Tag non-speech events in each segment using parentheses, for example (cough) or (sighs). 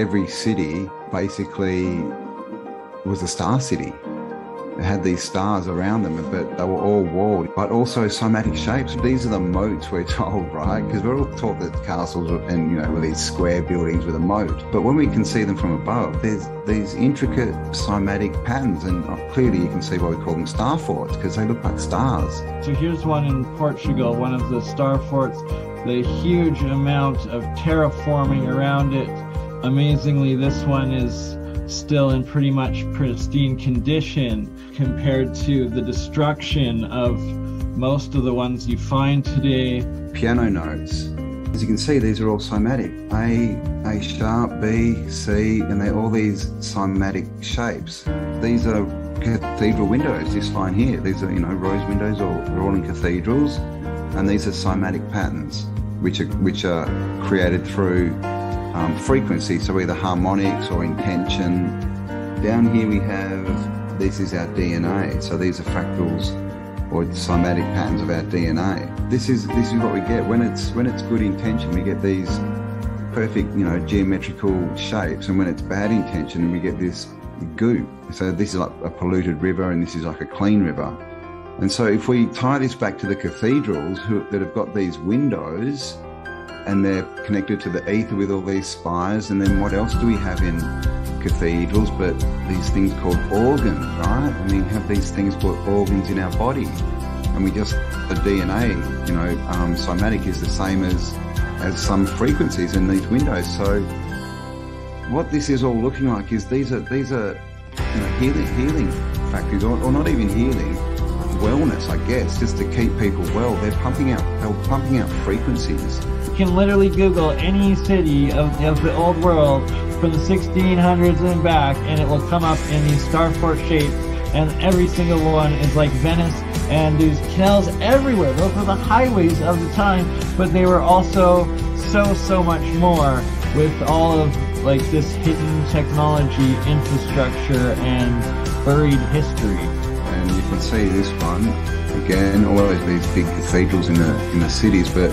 every city basically was a star city. It had these stars around them, but they were all walled, but also cymatic shapes. These are the moats we're (laughs) told, right? Because we're all taught that castles and, you know, were these square buildings with a moat. But when we can see them from above, there's these intricate cymatic patterns. And uh, clearly you can see why we call them star forts, because they look like stars. So here's one in Portugal, one of the star forts, the huge amount of terraforming around it. Amazingly, this one is still in pretty much pristine condition compared to the destruction of most of the ones you find today. Piano notes. As you can see, these are all cymatic. A, A sharp, B, C, and they're all these cymatic shapes. These are cathedral windows, this line here. These are, you know, rose windows or they're all in cathedrals. And these are cymatic patterns, which are, which are created through um, frequency, so either harmonics or intention. Down here we have, this is our DNA, so these are fractals or cymatic patterns of our DNA. This is this is what we get when it's when it's good intention. We get these perfect, you know, geometrical shapes, and when it's bad intention, we get this goo. So this is like a polluted river, and this is like a clean river. And so if we tie this back to the cathedrals who, that have got these windows and they're connected to the ether with all these spires. And then what else do we have in cathedrals but these things called organs, right? I mean, have these things called organs in our body. And we just, the DNA, you know, um, cymatic is the same as, as some frequencies in these windows. So what this is all looking like is these are, these are, you know, healing, healing factors or, or not even healing, wellness, I guess, just to keep people well. They're pumping out, they're pumping out frequencies can literally Google any city of, of the old world from the 1600s and back, and it will come up in these starfort shapes. And every single one is like Venice, and there's canals everywhere. Those were the highways of the time, but they were also so, so much more with all of like this hidden technology, infrastructure, and buried history. And you can see this one again, always these big cathedrals in the in the cities, but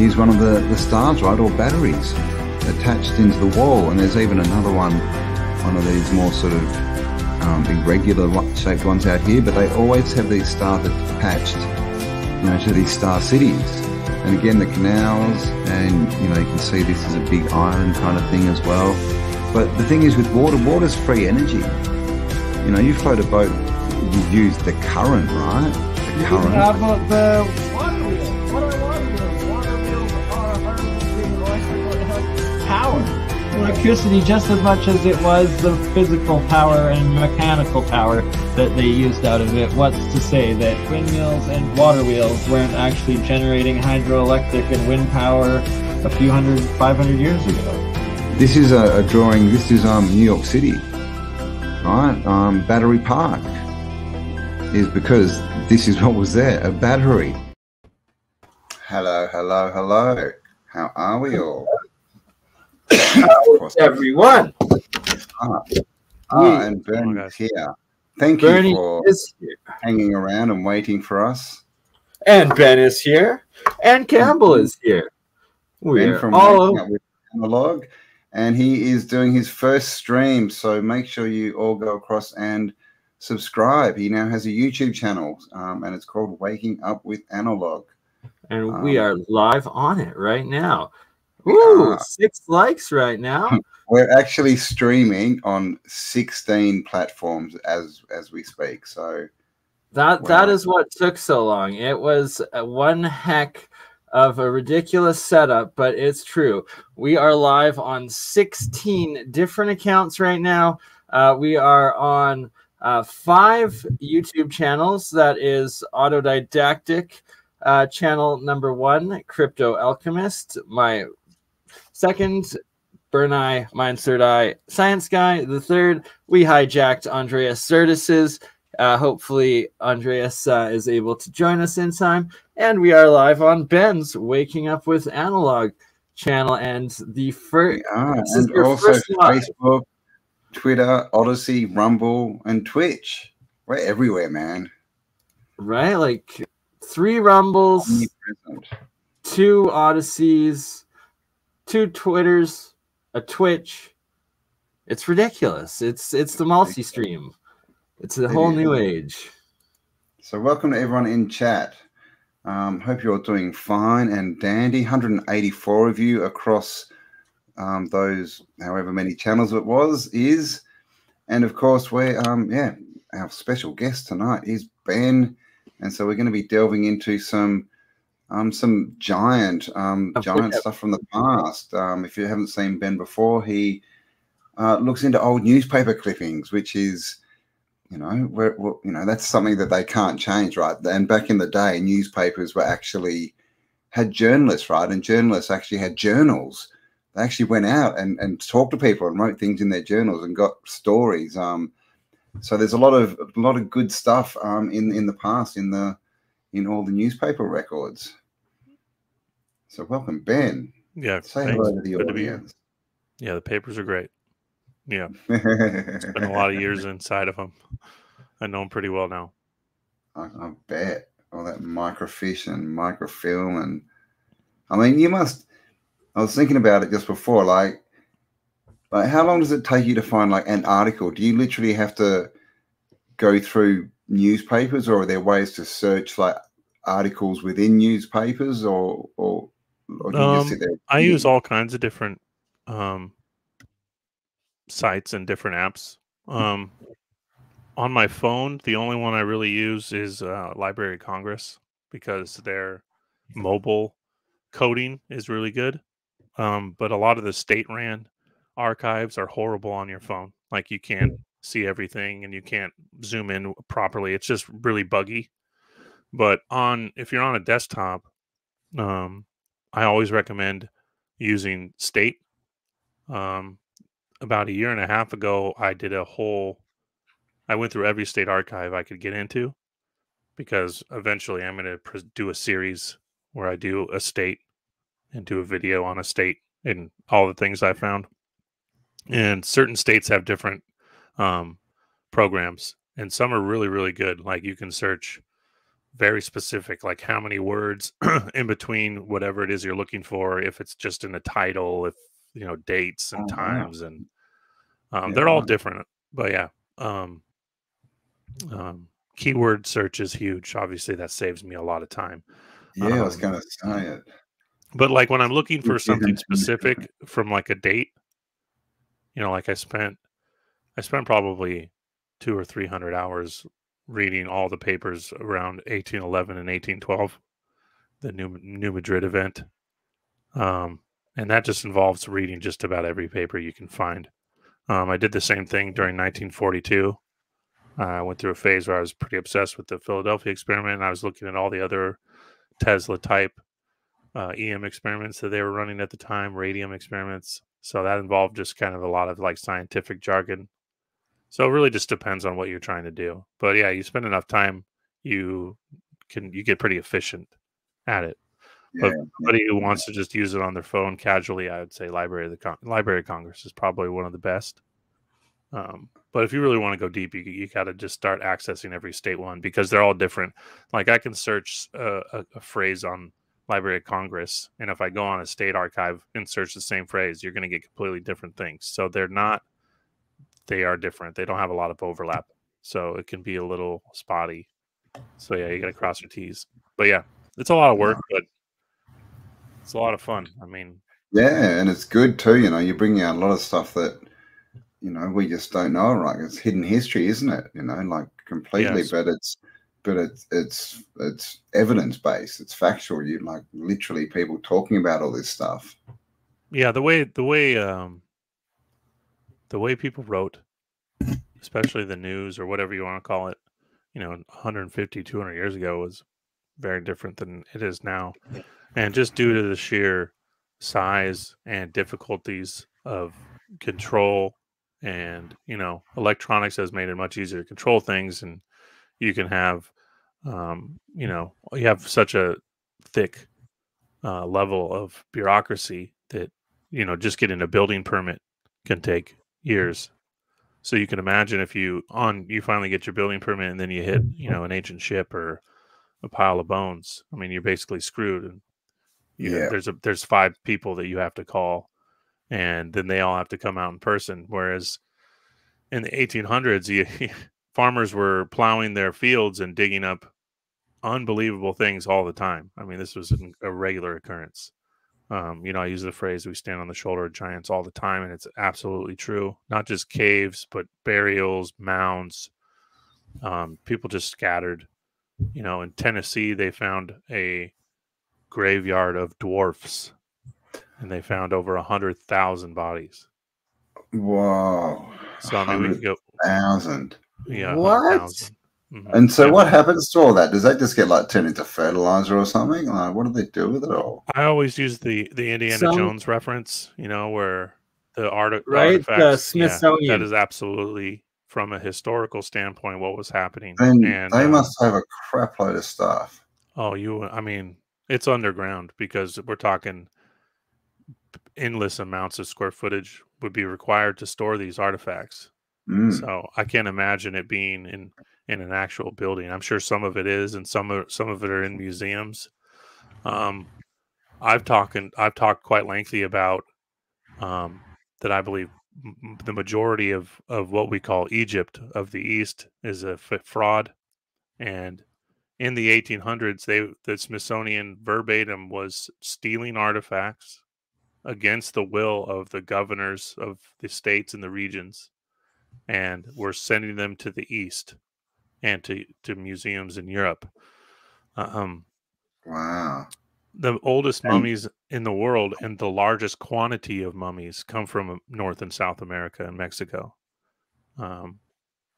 is one of the, the stars, right, or batteries attached into the wall. And there's even another one, one of these more sort of um, irregular shaped ones out here, but they always have these stars attached, you know, to these star cities. And again, the canals, and you know, you can see this is a big island kind of thing as well. But the thing is with water, water's free energy. You know, you float a boat, you use the current, right? The current. How about the power. Electricity just as much as it was the physical power and mechanical power that they used out of it. What's to say that windmills and water wheels weren't actually generating hydroelectric and wind power a few hundred, five hundred years ago? This is a, a drawing. This is um, New York City, right? Um, Battery Park is because this is what was there a battery. Hello, hello, hello. How are we all? Everyone. Ah, ah and Bernie's oh, here. Thank Bernie you for hanging around and waiting for us. And Ben is here. And Campbell is here. We're from all with analog, and he is doing his first stream. So make sure you all go across and subscribe. He now has a YouTube channel, um, and it's called Waking Up with Analog. And um, we are live on it right now. Ooh, uh, six likes right now. (laughs) We're actually streaming on 16 platforms as as we speak. So that well, that is what took so long. It was one heck of a ridiculous setup, but it's true. We are live on 16 different accounts right now. Uh, we are on uh, five YouTube channels. That is Autodidactic uh, channel number one, Crypto Alchemist, my Second, BurnEye, mine third eye, Science Guy. The third, we hijacked Andreas Certis's. Uh, hopefully, Andreas uh, is able to join us in time. And we are live on Ben's Waking Up with Analog channel. And the first, yeah, and also Facebook, Twitter, Odysee, Rumble, and Twitch. We're everywhere, man. Right? Like three Rumbles, two Odysees two Twitters, a Twitch, It's ridiculous. It's it's the multi-stream. It's a whole new age. So, welcome to everyone in chat. Um, hope you're doing fine and dandy. 184 of you across um, those, however many channels it was, is. And of course, we're, um, yeah, our special guest tonight is Ben. And so we're going to be delving into some. Um, some giant, um, giant stuff from the past. Um, if you haven't seen Ben before, he uh, looks into old newspaper clippings, which is you know where well, you know that's something that they can't change right? And back in the day newspapers were actually had journalists right? And journalists actually had journals. They actually went out and, and talked to people and wrote things in their journals and got stories um so there's a lot of a lot of good stuff um in in the past in the in all the newspaper records so welcome ben Yeah, say thanks. hello to the Good to audience Yeah, the papers are great. Yeah, (laughs) it's been a lot of years inside of them. I know them pretty well now. I, I bet all that microfiche and microfilm and I mean you must I was thinking about it just before like like how long does it take you to find like an article do you literally have to go through newspapers or are there ways to search like articles within newspapers or or, or do Um, just sit there I use all kinds of different um, sites and different apps. Um, on my phone, the only one I really use is uh, Library of Congress because their mobile coding is really good. Um, but a lot of the state ran archives are horrible on your phone. Like you can't see everything and you can't zoom in properly. It's just really buggy. But on if you're on a desktop, um, I always recommend using State. Um, about a year and a half ago, I did a whole. I went through every state archive I could get into, because eventually I'm going to do a series where I do a state and do a video on a state and all the things I found. And certain states have different um, programs, and some are really, really good. Like you can search very specific, like how many words (clears throat) in between whatever it is you're looking for, if it's just in the title, if you know dates and Oh, wow. times, and um, Yeah, they're all different. But yeah, um, um, keyword search is huge. Obviously, that saves me a lot of time. yeah I was um, gonna it But like when I'm looking for something specific from like a date, you know, like I spent, I spent probably two or three hundred hours reading all the papers around 1811 and 1812, the New New Madrid event, um, and that just involves reading just about every paper you can find. Um, I did the same thing during 1942. Uh, I went through a phase where I was pretty obsessed with the Philadelphia experiment, and I was looking at all the other Tesla type uh, EM experiments that they were running at the time, radium experiments. So that involved just kind of a lot of like scientific jargon. So it really just depends on what you're trying to do. But yeah, you spend enough time, you can you get pretty efficient at it. But yeah, Somebody who wants to just use it on their phone casually, I would say Library of the Con- Library of Congress is probably one of the best. Um, but if you really want to go deep, you, you got to just start accessing every state one because they're all different. Like I can search a, a, a phrase on Library of Congress, and if I go on a state archive and search the same phrase, you're going to get completely different things. So they're not, they are different. They don't have a lot of overlap. So it can be a little spotty. So yeah, you got to cross your T's. But yeah, it's a lot of work, but it's a lot of fun. I mean, Yeah, and it's good too. You know, you're bringing out a lot of stuff that you know we just don't know. Right? It's hidden history, isn't it? You know, like completely, Yes. but it's but it's it's it's evidence based. It's factual. You like literally people talking about all this stuff. yeah, the way the way um the way people wrote, especially the news or whatever you want to call it, you know, 150, 200 years ago was very different than it is now. And just due to the sheer size and difficulties of control and, you know, electronics has made it much easier to control things and you can have um, you know, you have such a thick uh, level of bureaucracy that you know just getting a building permit can take years. So you can imagine if you on you finally get your building permit and then you hit you know an ancient ship or a pile of bones. I mean, you're basically screwed. And you know, Yeah. there's a there's five people that you have to call and then they all have to come out in person. Whereas in the 1800s, you, (laughs) farmers were plowing their fields and digging up unbelievable things all the time. I mean, this was a regular occurrence. Um, you know, I use the phrase "we stand on the shoulder of giants" all the time, and it's absolutely true. Not just caves, but burials, mounds. Um, people just scattered. You know, in Tennessee, they found a graveyard of dwarfs, and they found over a hundred thousand bodies. Whoa! So I mean, we could go thousand. Yeah, What? 100,000. Mhm. And so, Yeah. what happens to all that? Does that just get like turned into fertilizer or something? Like, what do they do with it all? I always use the the Indiana Some- Jones reference, you know, where the art Right, the artifacts, yeah, Smithsonian. that is absolutely from a historical standpoint what was happening. Then and they uh, must have a crap load of stuff. oh, you, I mean, it's underground because we're talking endless amounts of square footage would be required to store these artifacts. Mm. So I can't imagine it being in in an actual building. I'm sure some of it is, and some of some of it are in museums. Um, I've talked I've talked quite lengthy about um, that. I believe the majority of of what we call Egypt of the East is a f- fraud, and in the 1800s, they the Smithsonian verbatim was stealing artifacts against the will of the governors of the states and the regions and we're sending them to the east and to, to museums in Europe. Um, Wow. the oldest mummies in the world and the largest quantity of mummies come from North and South America and Mexico. Um,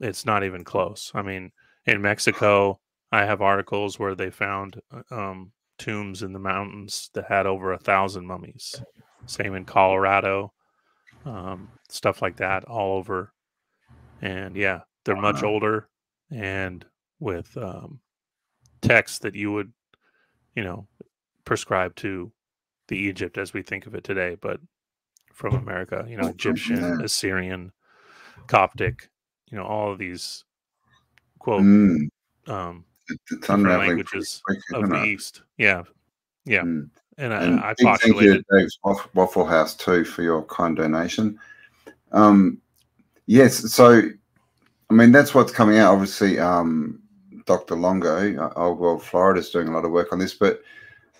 it's not even close. I mean, in Mexico, I have articles where they found uh, um, tombs in the mountains that had over a thousand mummies. Same in Colorado, um, stuff like that, all over. And yeah, they're much older and with um, texts that you would, you know, prescribe to the Egypt as we think of it today, but from America, you know, Egyptian, Assyrian, Coptic, you know, all of these quote Mm. um, languages quick, of the it? East. Yeah, yeah, Mm. and I, And I big thank you postulated. Waffle House too for your kind donation. Um, yes, so I mean that's what's coming out. Obviously, um, Dr. Longo, uh, Old World Florida, is doing a lot of work on this. But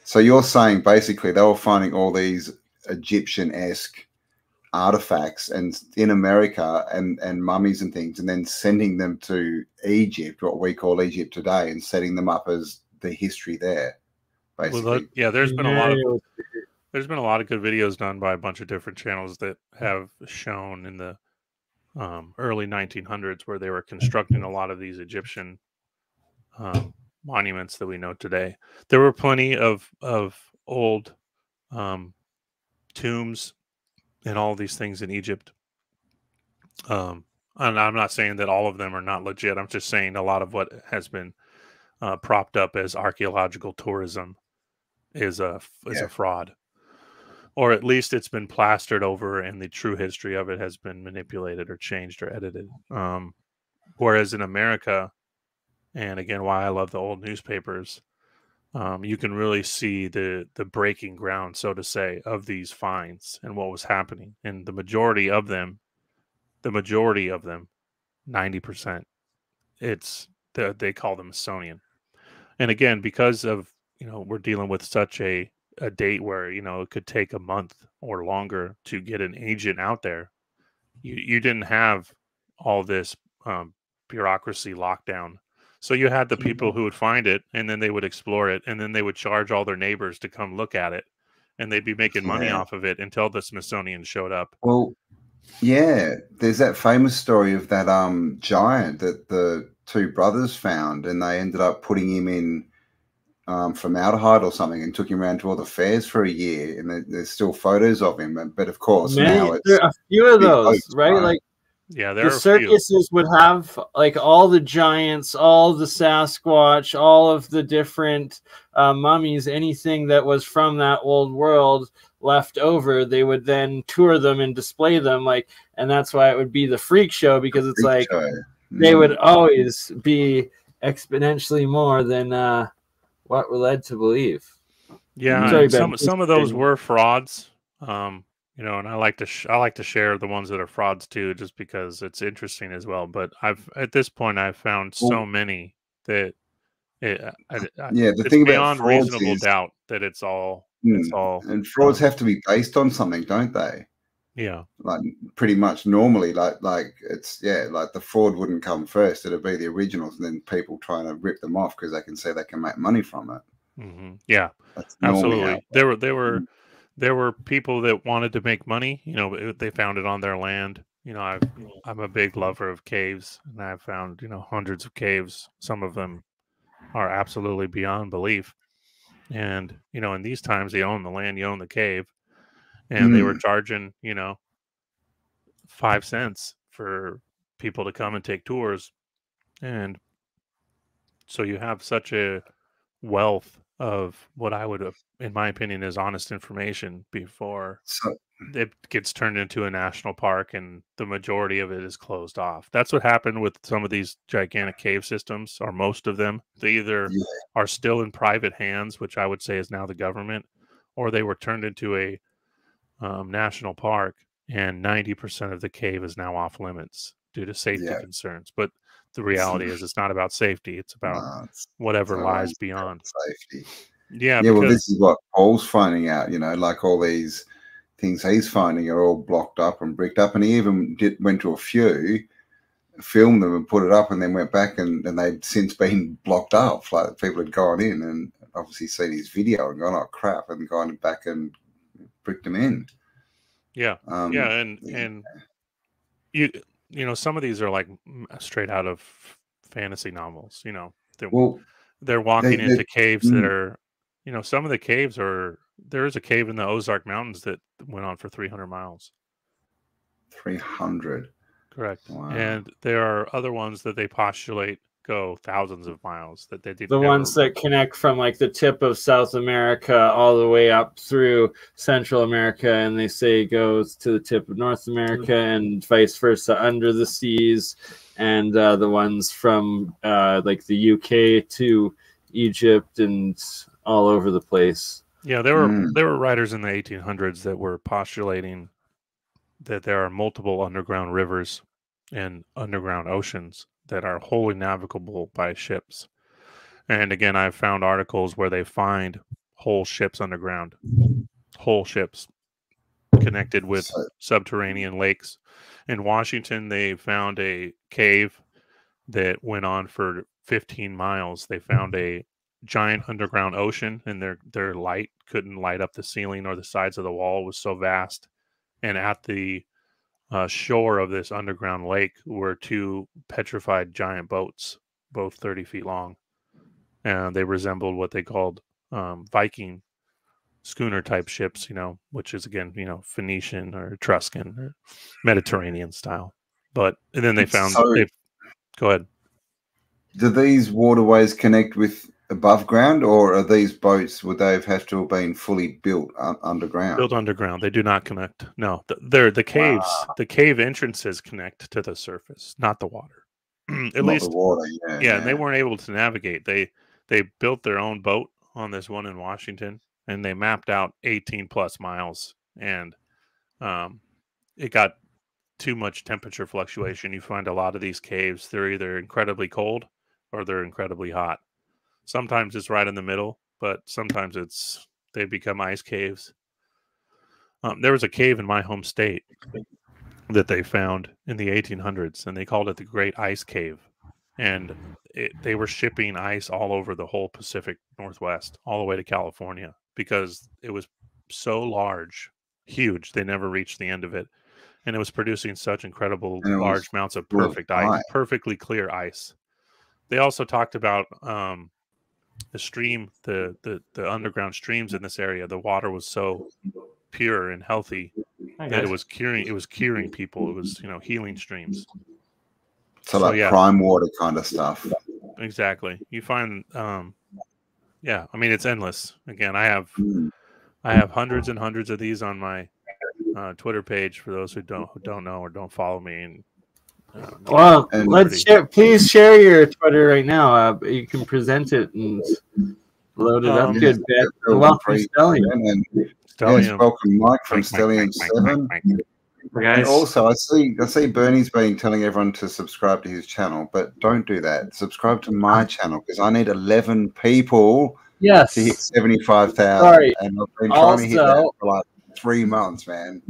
so you're saying basically they were finding all these Egyptian-esque artifacts and in America and and mummies and things, and then sending them to Egypt, what we call Egypt today, and setting them up as the history there. Well, Basically, yeah, there's been a lot of there's been a lot of good videos done by a bunch of different channels that have shown in the um, early 1900s where they were constructing a lot of these Egyptian um, monuments that we know today. There were plenty of of old um, tombs and all these things in Egypt. Um, and I'm not saying that all of them are not legit. I'm just saying a lot of what has been uh, propped up as archaeological tourism is a is Yeah. a fraud, or at least it's been plastered over, and the true history of it has been manipulated or changed or edited. Um, whereas in America, and again, why I love the old newspapers, um, you can really see the the breaking ground, so to say, of these finds and what was happening, and the majority of them, the majority of them, ninety percent, it's the, they call them Smithsonian, and again, because of you know we're dealing with such a a date where you know it could take a month or longer to get an agent out there, you you didn't have all this um, bureaucracy lockdown. So you had the people who would find it and then they would explore it and then they would charge all their neighbors to come look at it and they'd be making money Yeah. off of it until the Smithsonian showed up. Well, yeah, there's that famous story of that um giant that the two brothers found, and they ended up putting him in um, formaldehyde or something, and took him around to all the fairs for a year. And there, there's still photos of him, but- but of course now it's there are a few of those, boats, right? right? Like Yeah, there the are a few. circuses would have like all the giants, all the Sasquatch, all of the different uh, mummies, anything that was from that old world left over. They would then tour them and display them, like, and that's why it would be the freak show because it's freak like show. they Mm. would always be exponentially more than uh, what we're led to believe. Yeah, Sorry, some Ben. some of those were frauds. Um, you know, and I like to sh- I like to share the ones that are frauds too, just because it's interesting as well. But I've at this point I've found so Well- many that it, I, I, Yeah, the it's thing beyond frauds reasonable is- doubt that it's all Hmm. it's all And frauds have to be based on something, don't they? Yeah. Like pretty much normally, like like it's yeah, like the fraud wouldn't come first; it'd be the originals, and then people trying to rip them off because they can say they can make money from it. hmm yeah. Absolutely. there were there were Mm. there were people that wanted to make money you know they found it on their land. You know I've, i'm a big lover of caves and i've found you know hundreds of caves. Some of them are absolutely beyond belief. And you know in these times you own the land you own the cave and they were mm. charging you know five cents for people to come and take tours and so you have such a wealth of what i would have in my opinion is honest information before So it gets turned into a national park and the majority of it is closed off. That's what happened with some of these gigantic cave systems, or most of them. They either Yeah. are still in private hands, which I would say is now the government, or they were turned into a um, national park, and 90% of the cave is now off limits due to safety Yeah. concerns. But the reality is, (laughs) it's not about safety, it's about nah, it's whatever it's lies beyond. safety. Yeah, Yeah, well, because- this is what Paul's finding out. You know, like all these things he's finding are all blocked up and bricked up, and he even did went to a few, filmed them and put it up, and then went back and, and they'd since been (laughs) blocked up. Like people had gone in and obviously seen his video and gone, "Oh crap," and gone back and bricked them in. yeah. Um, yeah and yeah. and you you know some of these are like straight out of fantasy novels you know they're, Well, they're walking they- into caves that mm. are you know some of the caves are there is a cave in the ozark mountains that went on for 300 miles three hundred. correct Wow. and there are other ones that they postulate go thousands of miles that they did the ones that connect from like the tip of South America all the way up through Central America, and they say goes to the tip of North America and vice versa under the seas, and uh, the ones from uh, like the UK to Egypt and all over the place. Yeah, there were Mm. there were writers in the 1800s that were postulating that there are multiple underground rivers and underground oceans that are wholly navigable by ships. And again, I've found articles where they find whole ships underground, whole ships connected with So- subterranean lakes. In Washington, they found a cave that went on for 15 miles. They found mm-hmm. a giant underground ocean, and their their light couldn't light up the ceiling or the sides of the wall. It was so vast. And at the uh, shore of this underground lake were two petrified giant boats, both 30 feet long, and they resembled what they called um, Viking schooner type ships, you know, which is again, you know, Phoenician or Etruscan or Mediterranean style. But and then they found So- they go ahead. Do these waterways connect with above ground, or are these boats would they have have to have been fully built un- underground? Built underground. They do not connect. No, they're the caves. The cave entrances connect to the surface, not the water. (clears throat) At Not least, the water. Yeah, yeah, and they weren't able to navigate. They they built their own boat on this one in Washington, and they mapped out 18 plus miles, and um, it got too much temperature fluctuation. You find a lot of these caves; they're either incredibly cold or they're incredibly hot. Sometimes it's right in the middle, but sometimes it's they become ice caves. Um, there was a cave in my home state that they found in the 1800s, and they called it the Great Ice Cave. And it, they were shipping ice all over the whole Pacific Northwest, all the way to California, because it was so large, huge. They never reached the end of it, and it was producing such incredible And it was large amounts of perfect ice. perfectly clear ice. They also talked about um, the stream, the, the the underground streams in this area. The water was so pure and healthy that it was curing. It was curing people. It was you know healing streams. so so, like yeah. prime water kind of stuff. Exactly. You find, um, yeah. I mean, it's endless. Again, I have Mm. I have hundreds and hundreds of these on my uh, Twitter page for those who don't who don't know or don't follow me. And Well, And- let's share. Please share your Twitter right now. Uh, you can present it and Loaded up Um, good bit. Welcome, Humphrey. Stellium. And yes, Stellium. welcome, Mike from Mike, Mike, Stellium Mike, Mike, Seven. Mike, Mike. And Guys, also, I see, I see Bernie's been telling everyone to subscribe to his channel, but don't do that. Subscribe to my channel because I need eleven people Yes. to hit seventy-five thousand, Sorry. and I've been trying to hit that for like three months, man.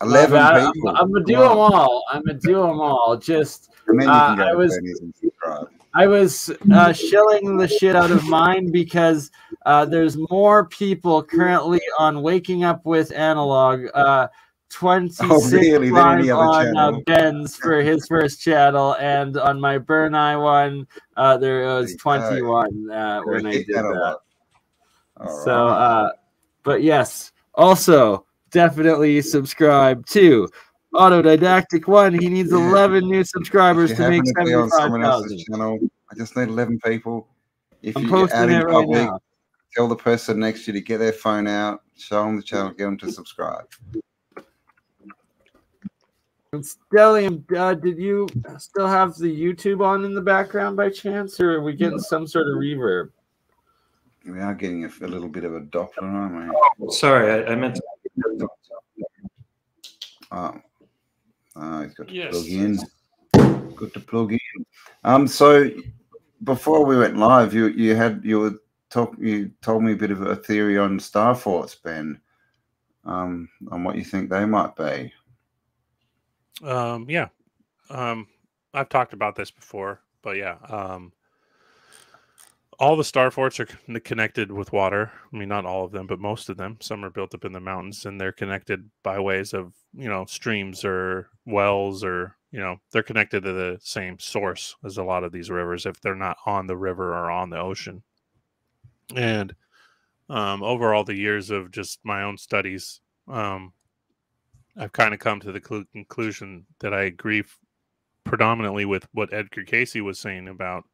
My Eleven bad. I'm. I'm gonna do them all. I'm gonna do them all. Just And then you Uh, I was- Bernie's and subscribe. I was uh, shilling the shit out of mine because uh, there's more people currently on Waking Up with Analog. Uh, 26 Oh, really? Than any other on uh. Ben's for his first channel, and on my Burn Eye one, uh, there was you go. 21 uh, when I did that All So, right. uh, but yes, also definitely subscribe to Autodidactic One. He needs Yeah. 11 new subscribers to make happen to be on someone else's 75,000. I just need 11 people. If I'm you get out posting it right public, now. tell the person next to you to get their phone out, show them the channel, get them to subscribe. And Stellium, uh, did you still have the YouTube on in the background by chance, or are we getting some sort of reverb? We are getting a, a little bit of a Doppler, aren't we? sorry, I, I meant Oh, oh he's got to Yes. plug in. Good to plug in. Um, so before we went live, you you had you were talk you told me a bit of a theory on star forts, Ben. Um, on what you think they might be. Um, yeah. Um, I've talked about this before, but yeah. Um, all the star forts are connected with water. I mean, not all of them, but most of them. Some are built up in the mountains, and they're connected by ways of you know streams or wells, or you know they're connected to the same source as a lot of these rivers if they're not on the river or on the ocean. And um, over all the years of just my own studies, um, I've kind of come to the clu- conclusion that I agree f- predominantly with what Edgar Cayce was saying about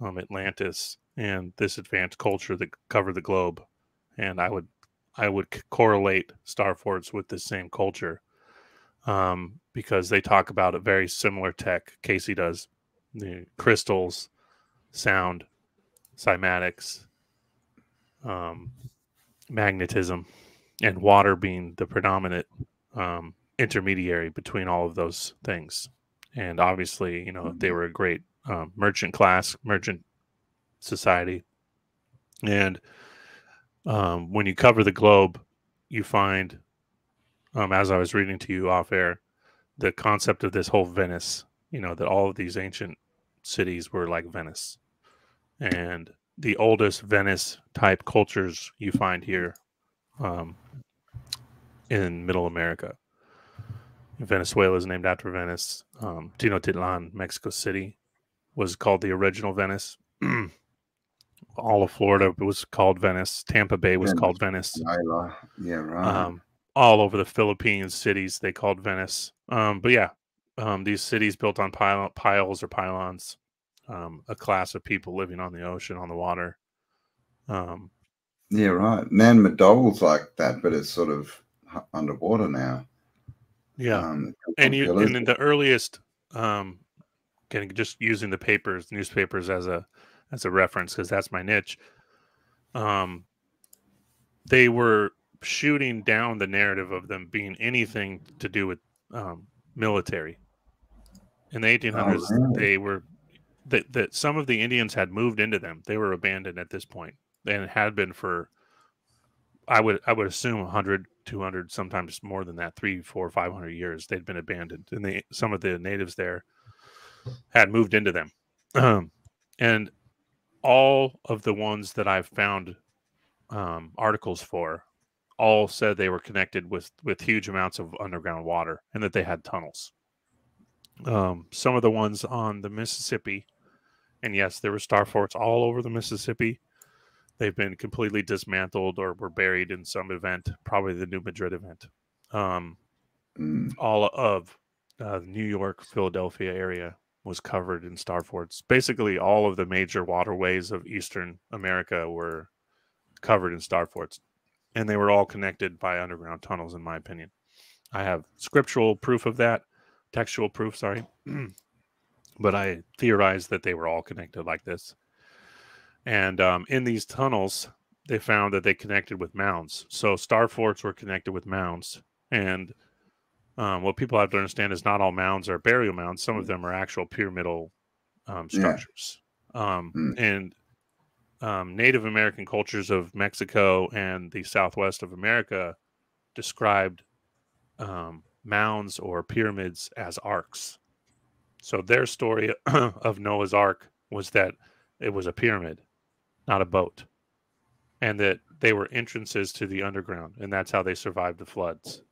um, Atlantis and this advanced culture that covered the globe, and I would I would correlate star forts with the same culture um, because they talk about a very similar tech. Cayce does the crystals, sound, cymatics, um, magnetism, and water being the predominant um, intermediary between all of those things. And obviously, you know, they were a great um, merchant class, merchant society. And um, when you cover the globe, you find, um, as I was reading to you off air, the concept of this whole Venice, you know, that all of these ancient cities were like Venice. And the oldest Venice type cultures you find here um, in Middle America. Venezuela is named after Venice. Um, Tenochtitlan, Mexico City, was called the original Venice. (clears throat) All of Florida was called Venice. Tampa Bay was Venice. called Venice. Yeah, right. Um, all over the Philippines cities they called Venice. Um, but yeah, um, these cities built on pile- piles or pylons, um, a class of people living on the ocean, on the water. Um, yeah, right. Nan Madol's like that, but it's sort of underwater now. yeah, Um, and you and in the earliest um getting just using the papers newspapers as a as a reference because that's my niche. Um they were shooting down the narrative of them being anything to do with um military. In the 1800s Oh, really? they were that that some of the indians had moved into them. They were abandoned at this point. And had been for i would i would assume 100 200 sometimes more than that three four 500 years they'd been abandoned. And they some of the natives there had moved into them. Um, (clears throat) and all of the ones that i've found um, articles for all said they were connected with with huge amounts of underground water and that they had tunnels. Um, some of the ones on the mississippi and yes there were star forts all over the mississippi. They've been completely dismantled or were buried in some event probably the new madrid event. Um, Mm, all of uh, New York, Philadelphia area was covered in star forts. Basically, all of the major waterways of Eastern America were covered in star forts, and they were all connected by underground tunnels. In my opinion, I have scriptural proof of that, textual proof. Sorry, (clears throat) but I theorize that they were all connected like this. And um, in these tunnels, they found that they connected with mounds. So star forts were connected with mounds. And um, what people have to understand is not all mounds are burial mounds. Some of them are actual pyramidal um, Yeah. structures. Um, Mm. And um, Native American cultures of Mexico and the Southwest of America described um, mounds or pyramids as arcs. So their story (clears throat) of Noah's Ark was that it was a pyramid, not a boat, and that they were entrances to the underground, and that's how they survived the floods,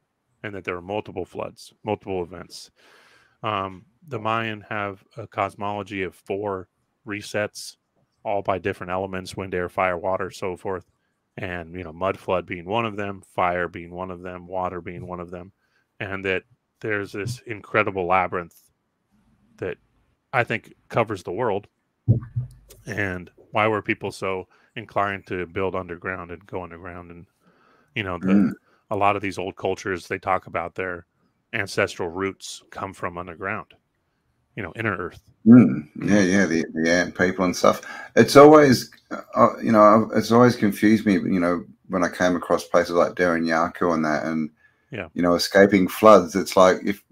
and that there are multiple floods, multiple events. Um, the Mayan have a cosmology of four resets, all by different elements: wind, air, fire, water, so forth, and you know, mud flood being one of them, fire being one of them, water being one of them, and that there's this incredible labyrinth that I think covers the world. And why were people so inclined to build underground and go underground? And you know, the, Mm. A lot of these old cultures they talk about their ancestral roots come from underground. You know, inner earth. Mm, yeah, yeah, the, the ant people and stuff. It's always, uh, you know, it's always confused me. You know, when I came across places like Yaku and that, and Yeah. you know, escaping floods. It's like if,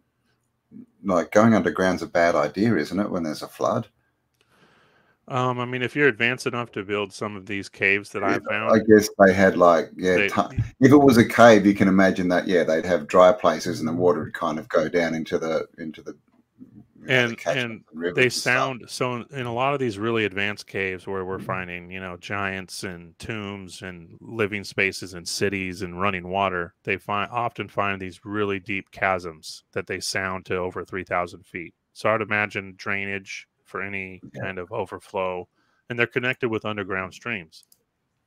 like, going underground's a bad idea, isn't it? When there's a flood, Um, I mean, if you're advanced enough to build some of these caves that I I found, I guess they had like, yeah, they- if it was a cave, you can imagine that. Yeah, they'd have dry places, and the water would kind of go down into the into the and the And- rivers they and sound so in- in a lot of these really advanced caves where we're finding you know giants and tombs and living spaces and cities and running water they find often find these really deep chasms that they sound to over 3000 feet so i'd imagine drainage for any kind of overflow and they're connected with underground streams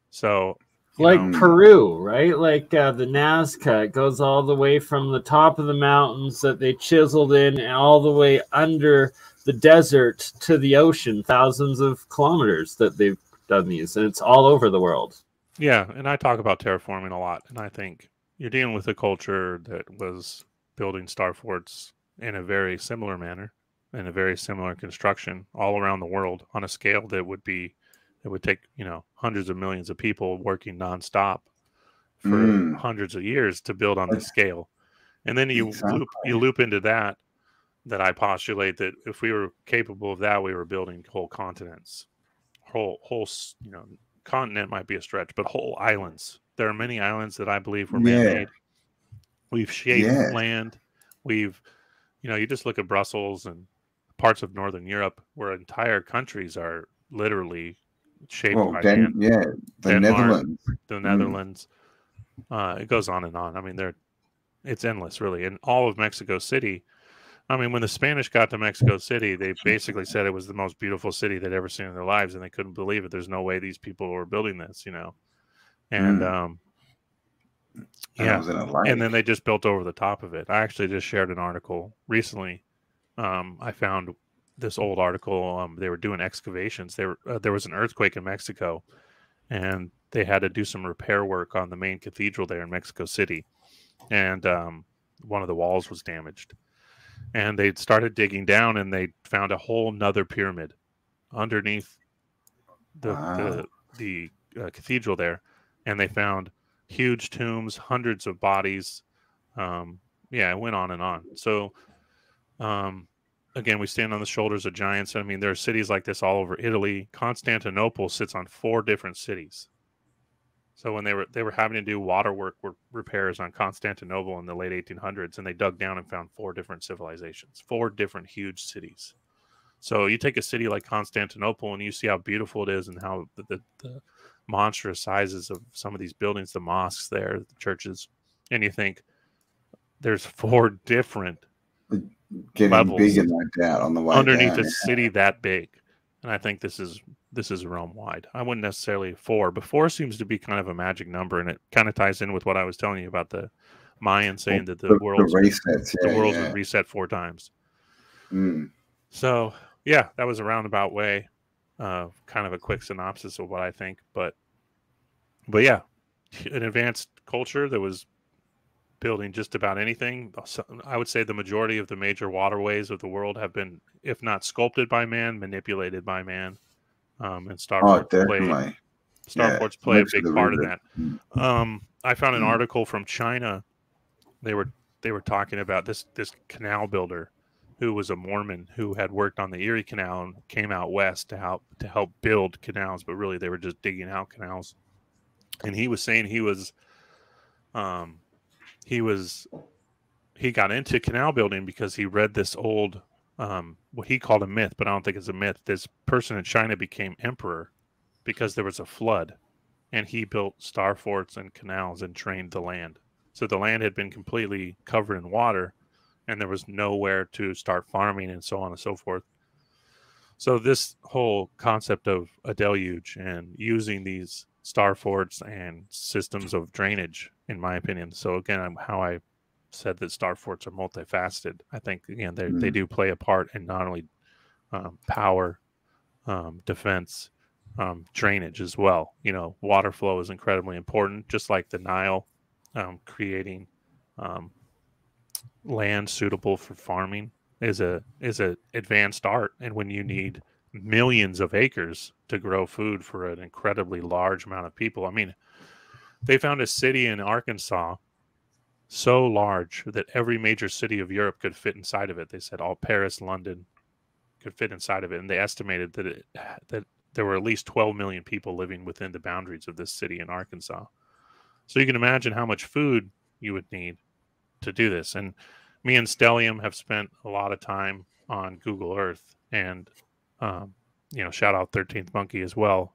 so like know, Peru, right? Like uh, the Nazca it goes all the way from the top of the mountains that they chiseled in, and all the way under the desert to the ocean, thousands of kilometers that they've done these, and it's all over the world. Yeah, and I talk about terraforming a lot, and I think you're dealing with a culture that was building star forts in a very similar manner, in a very similar construction all around the world on a scale that would be it would take you know hundreds of millions of people working nonstop for Mm. hundreds of years to build on this scale, and then you Exactly. loop you loop into that that I postulate that if we were capable of that, we were building whole continents, whole whole you know continent might be a stretch, but whole islands. There are many islands that I believe were Yeah. man-made. We've shaped Yeah. land. We've, you know, you just look at Brussels and parts of northern Europe where entire countries are literally shaped Well, by Den- hand. yeah, the Denmark. Netherlands. The Mm. Netherlands. Uh, it goes on and on. I mean, they're it's endless, really. And all of Mexico City. I mean, when the Spanish got to Mexico City, they basically said it was the most beautiful city they'd ever seen in their lives, and they couldn't believe it. There's no way these people were building this, you know. And Mm. um, yeah, it was in a lake. and then they just built over the top of it. I actually just shared an article recently. Um, I found this old article. Um, they were doing excavations. They were uh, there was an earthquake in Mexico, and they had to do some repair work on the main cathedral there in Mexico City, and um, one of the walls was damaged. And they started digging down, and they found a whole nother pyramid underneath the Wow. the, the uh, cathedral there, and they found huge tombs, hundreds of bodies. Um, yeah, it went on and on. So, um, again, we stand on the shoulders of giants. I mean, there are cities like this all over Italy. Constantinople sits on four different cities. So when they were they were having to do water work repairs on Constantinople in the late 1800s, and they dug down and found four different civilizations, four different huge cities. So you take a city like Constantinople and you see how beautiful it is and how the, the, the monstrous sizes of some of these buildings, the mosques there, the churches, and you think there's four different Getting bigger, no doubt, on the way underneath down, a yeah. city that big. And I think this is this is realm wide. I wouldn't necessarily four, but four seems to be kind of a magic number, and it kind of ties in with what I was telling you about the Mayan saying that the, the, world's the resets. the Yeah, world's yeah. reset four times. Mm. So yeah, that was a roundabout way, uh, kind of a quick synopsis of what I think. But but yeah, an advanced culture that was building just about anything. I would say the majority of the major waterways of the world have been, if not sculpted by man, manipulated by man. um, and Oh, Starfort play. Starports Yeah, play a big part of that. Um, I found an Mm. article from China. They were they were talking about this this canal builder who was a Mormon who had worked on the Erie Canal and came out west to help to help build canals, but really they were just digging out canals. And he was saying he was um he was he got into canal building because he read this old um what he called a myth, but I don't think it's a myth. This person in China became emperor because there was a flood and he built star forts and canals and drained the land. So the land had been completely covered in water and there was nowhere to start farming and so on and so forth. So this whole concept of a deluge and using these star forts and systems of drainage, in my opinion. So again, how I said that star forts are multifaceted. I think again they they Mm. do play a part in not only um, power, um, defense, um, drainage as well. You know, water flow is incredibly important, just like the Nile, um, creating um, land suitable for farming is a is a advanced art. And when you need millions of acres to grow food for an incredibly large amount of people, I mean, they found a city in Arkansas so large that every major city of Europe could fit inside of it. They said all Paris, London could fit inside of it, and they estimated that it that there were at least 12 million people living within the boundaries of this city in Arkansas. So you can imagine how much food you would need to do this. And me and Stellium have spent a lot of time on Google Earth, and um, you know, shout out 13th Monkey as well.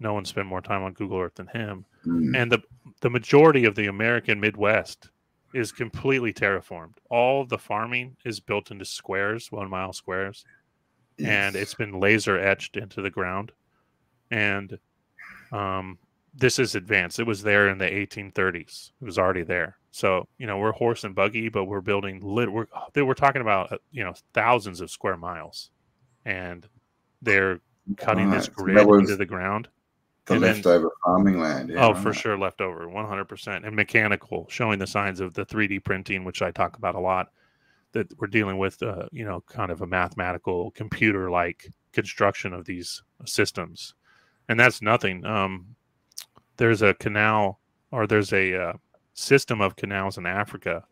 No one spent more time on Google Earth than him Mm. and the the majority of the American Midwest is completely terraformed. All the farming is built into squares, one mile squares, and it's been laser etched into the ground. And um, this is advanced. It was there in the 1830s. It was already there. So you know we're horse and buggy, but we're building lit. We're we're talking about uh, you know thousands of square miles, and they're cutting this grid was into the ground. The and then- leftover farming land. Yeah, oh, right. for sure, leftover, one hundred percent, and mechanical, showing the signs of the three D printing, which I talk about a lot. That we're dealing with, uh, you know, kind of a mathematical, computer-like construction of these systems, and that's nothing. Um, there's a canal, or there's a uh, system of canals in Africa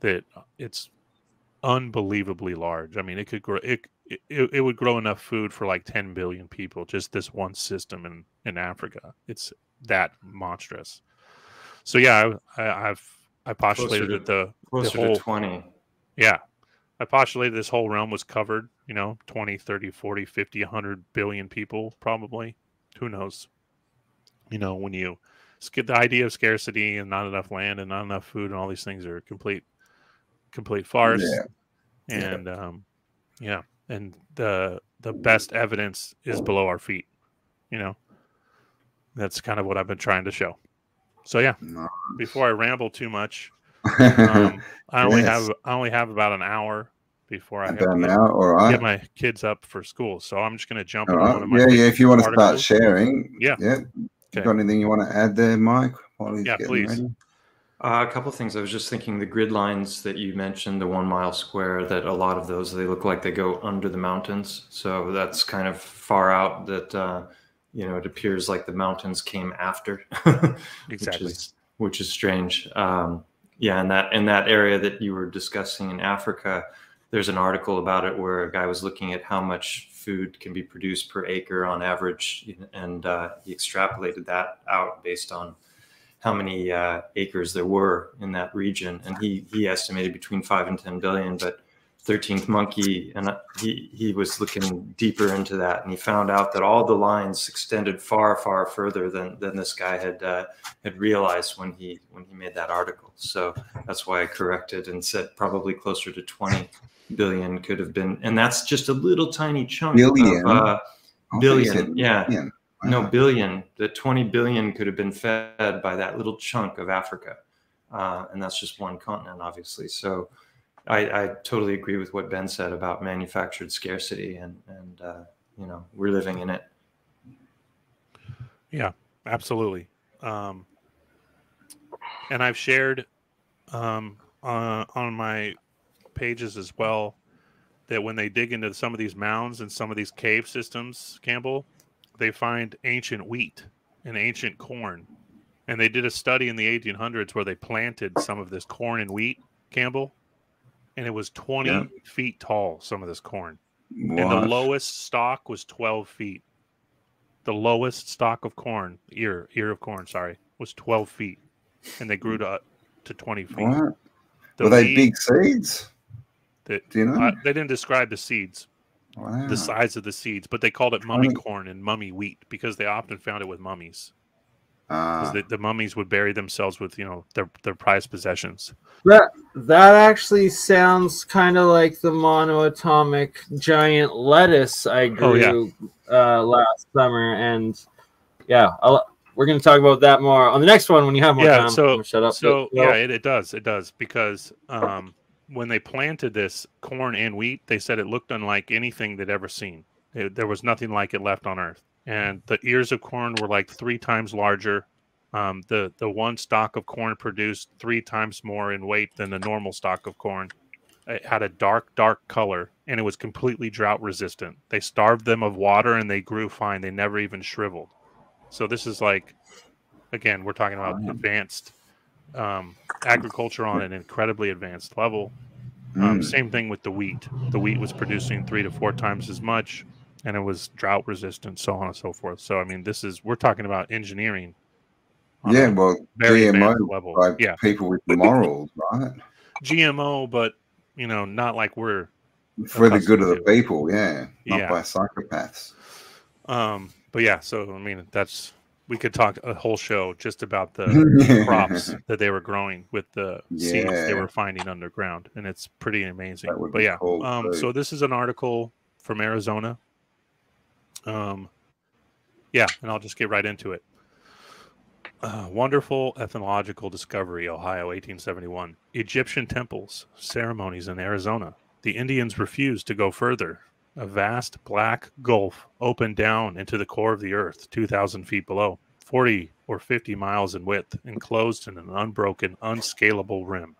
that it's unbelievably large. I mean, it could grow it, it it would grow enough food for like 10 billion people just this one system in in Africa. It's that monstrous. So yeah, I, I, I've I postulated to- that the Closer whole- to 20. yeah. I postulated this whole realm was covered, you know, 20, 30, 40, 50, 100 billion people probably. Who knows? You know, when you the idea of scarcity and not enough land and not enough food and all these things are complete complete farce. Yeah. Yeah. And um yeah, and the the best evidence is below our feet, you know. That's kind of what I've been trying to show. So yeah, No. before I ramble too much, um, (laughs) I only Yes. have I only have about an hour before I About to get, now, all right. get my kids up for school. So I'm just going to jump All one of my Yeah, yeah. If you want to start sharing, Yeah. yeah. Okay. Got anything you want to add there, Mike? Yeah, please. ready? Uh, a couple of things. I was just thinking the grid lines that you mentioned, the one mile square, that a lot of those they look like they go under the mountains. So that's kind of far out. That uh, you know, it appears like the mountains came after, (laughs) Exactly. which is which is strange. Um, yeah, and that in that area that you were discussing in Africa, there's an article about it where a guy was looking at how much food can be produced per acre on average, and uh, he extrapolated that out based on how many uh, acres there were in that region, and he he estimated between five and ten billion. But Thirteenth Monkey and uh, he he was looking deeper into that, and he found out that all the lines extended far far further than than this guy had uh, had realized when he when he made that article. So that's why I corrected and said probably closer to twenty billion could have been, and that's just a little tiny chunk Billion? of uh, I thought you billion. yeah. billion. No, billion. The 20 billion could have been fed by that little chunk of Africa. Uh, and that's just one continent, obviously. So I, I totally agree with what Ben said about manufactured scarcity. And, and uh, you know, we're living in it. Yeah, absolutely. Um, and I've shared um, uh, on my pages as well that when they dig into some of these mounds and some of these cave systems, Campbell, they find ancient wheat and ancient corn. And they did a study in the 1800s where they planted some of this corn and wheat, Campbell, and it was 20 Yeah. feet tall, some of this corn. What? And the lowest stalk was 12 feet. The lowest stalk of corn, ear, ear of corn, sorry, was 12 feet. And they grew to, to 20 feet. What? The Were they lead- big seeds? the- Do you know? uh, they didn't describe the seeds, wow. the size of the seeds, but they called it mummy corn and mummy wheat because they often found it with mummies. Ah, the, the mummies would bury themselves with, you know, their, their prized possessions. That that actually sounds kind of like the monoatomic giant lettuce I Oh, yeah. grew uh, last summer, and yeah, I'll, we're going to talk about that more on the next one when you have more Yeah, time. so- shut up. So But, yeah, it, it does. It does because um, when they planted this corn and wheat, they said it looked unlike anything they'd ever seen. It- there was nothing like it left on Earth, and the ears of corn were like three times larger. Um, the the one stalk of corn produced three times more in weight than the normal stalk of corn. It had a dark, dark color, and it was completely drought resistant. They starved them of water, and they grew fine. They never even shriveled. So this is like, again, we're talking about advanced um, agriculture on an incredibly advanced level. Um, mm. Same thing with the wheat. The wheat was producing three to four times as much, and it was drought resistant, so on and so forth. So I mean, this is we're talking about engineering. yeah, well, very GMO level. by Yeah, people with morals, right? GMO, but you know, not like we're For the good of the people, yeah, not Yeah. by psychopaths. Um, but yeah, so I mean, that's we could talk a whole show just about the (laughs) crops that they were growing with the seeds they were finding underground, and it's pretty amazing. But yeah, cool, um, so this is an article from Arizona. Um, yeah, and I'll just get right into it. Uh, wonderful ethnological discovery, Ohio, 1871. Egyptian temples, ceremonies in Arizona. The Indians refused to go further. A vast black gulf opened down into the core of the earth, 2,000 feet below, 40 or 50 miles in width, enclosed in an unbroken, unscalable rim.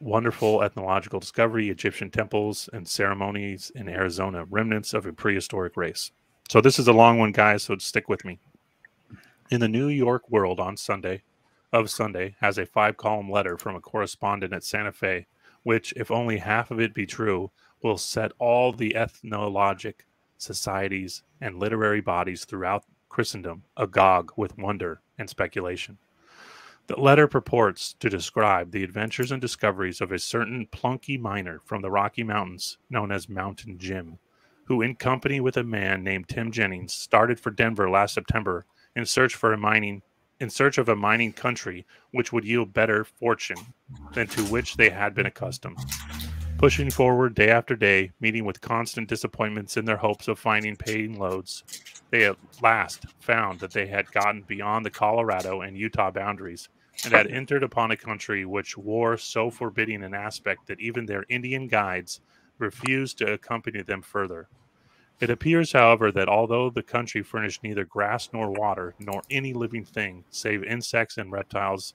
Wonderful ethnological discovery, Egyptian temples and ceremonies in Arizona, remnants of a prehistoric race. So, this is a long one, guys, so stick with me. In the New York World on Sunday, of Sunday, has a five column letter from a correspondent at Santa Fe, which, if only half of it be true, will set all the ethnologic societies and literary bodies throughout Christendom agog with wonder and speculation. The letter purports to describe the adventures and discoveries of a certain plunky miner from the Rocky Mountains known as Mountain Jim, who, in company with a man named Tim Jennings, started for Denver last September in search for a mining in search of a mining country which would yield better fortune than to which they had been accustomed. Pushing forward day after day, meeting with constant disappointments in their hopes of finding paying loads, they at last found that they had gotten beyond the Colorado and Utah boundaries and had entered upon a country which wore so forbidding an aspect that even their Indian guides refused to accompany them further. It appears, however, that although the country furnished neither grass nor water, nor any living thing save insects and reptiles,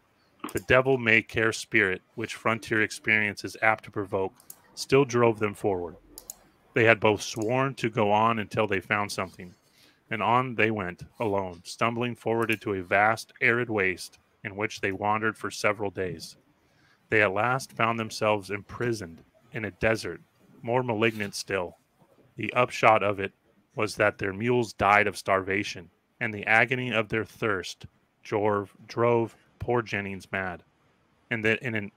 the devil may care spirit, which frontier experience is apt to provoke, still drove them forward. They had both sworn to go on until they found something, and on they went, alone, stumbling forward into a vast, arid waste in which they wandered for several days. They at last found themselves imprisoned in a desert, more malignant still. The upshot of it was that their mules died of starvation, and the agony of their thirst drove, drove poor Jennings mad, and that in an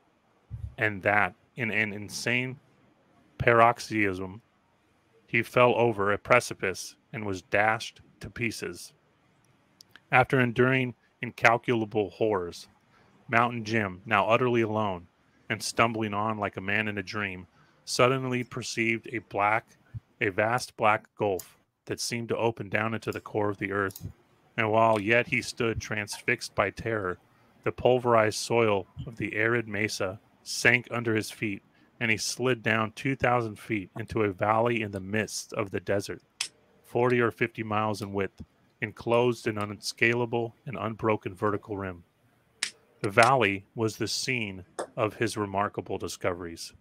and that in an insane paroxysm he fell over a precipice and was dashed to pieces. After enduring incalculable horrors, Mountain Jim, now utterly alone and stumbling on like a man in a dream, suddenly perceived a black, a vast black gulf that seemed to open down into the core of the earth. And while yet he stood transfixed by terror, the pulverized soil of the arid mesa sank under his feet, and he slid down 2,000 feet into a valley in the midst of the desert, 40 or 50 miles in width, enclosed in an unscalable and unbroken vertical rim. The valley was the scene of his remarkable discoveries.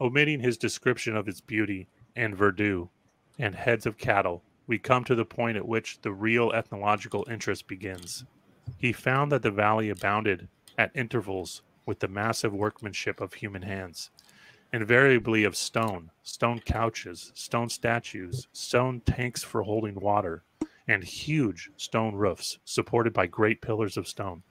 Omitting his description of its beauty and verdure and heads of cattle, we come to the point at which the real ethnological interest begins. He found that the valley abounded at intervals with the massive workmanship of human hands, invariably of stone, stone couches, stone statues, stone tanks for holding water, and huge stone roofs supported by great pillars of stone.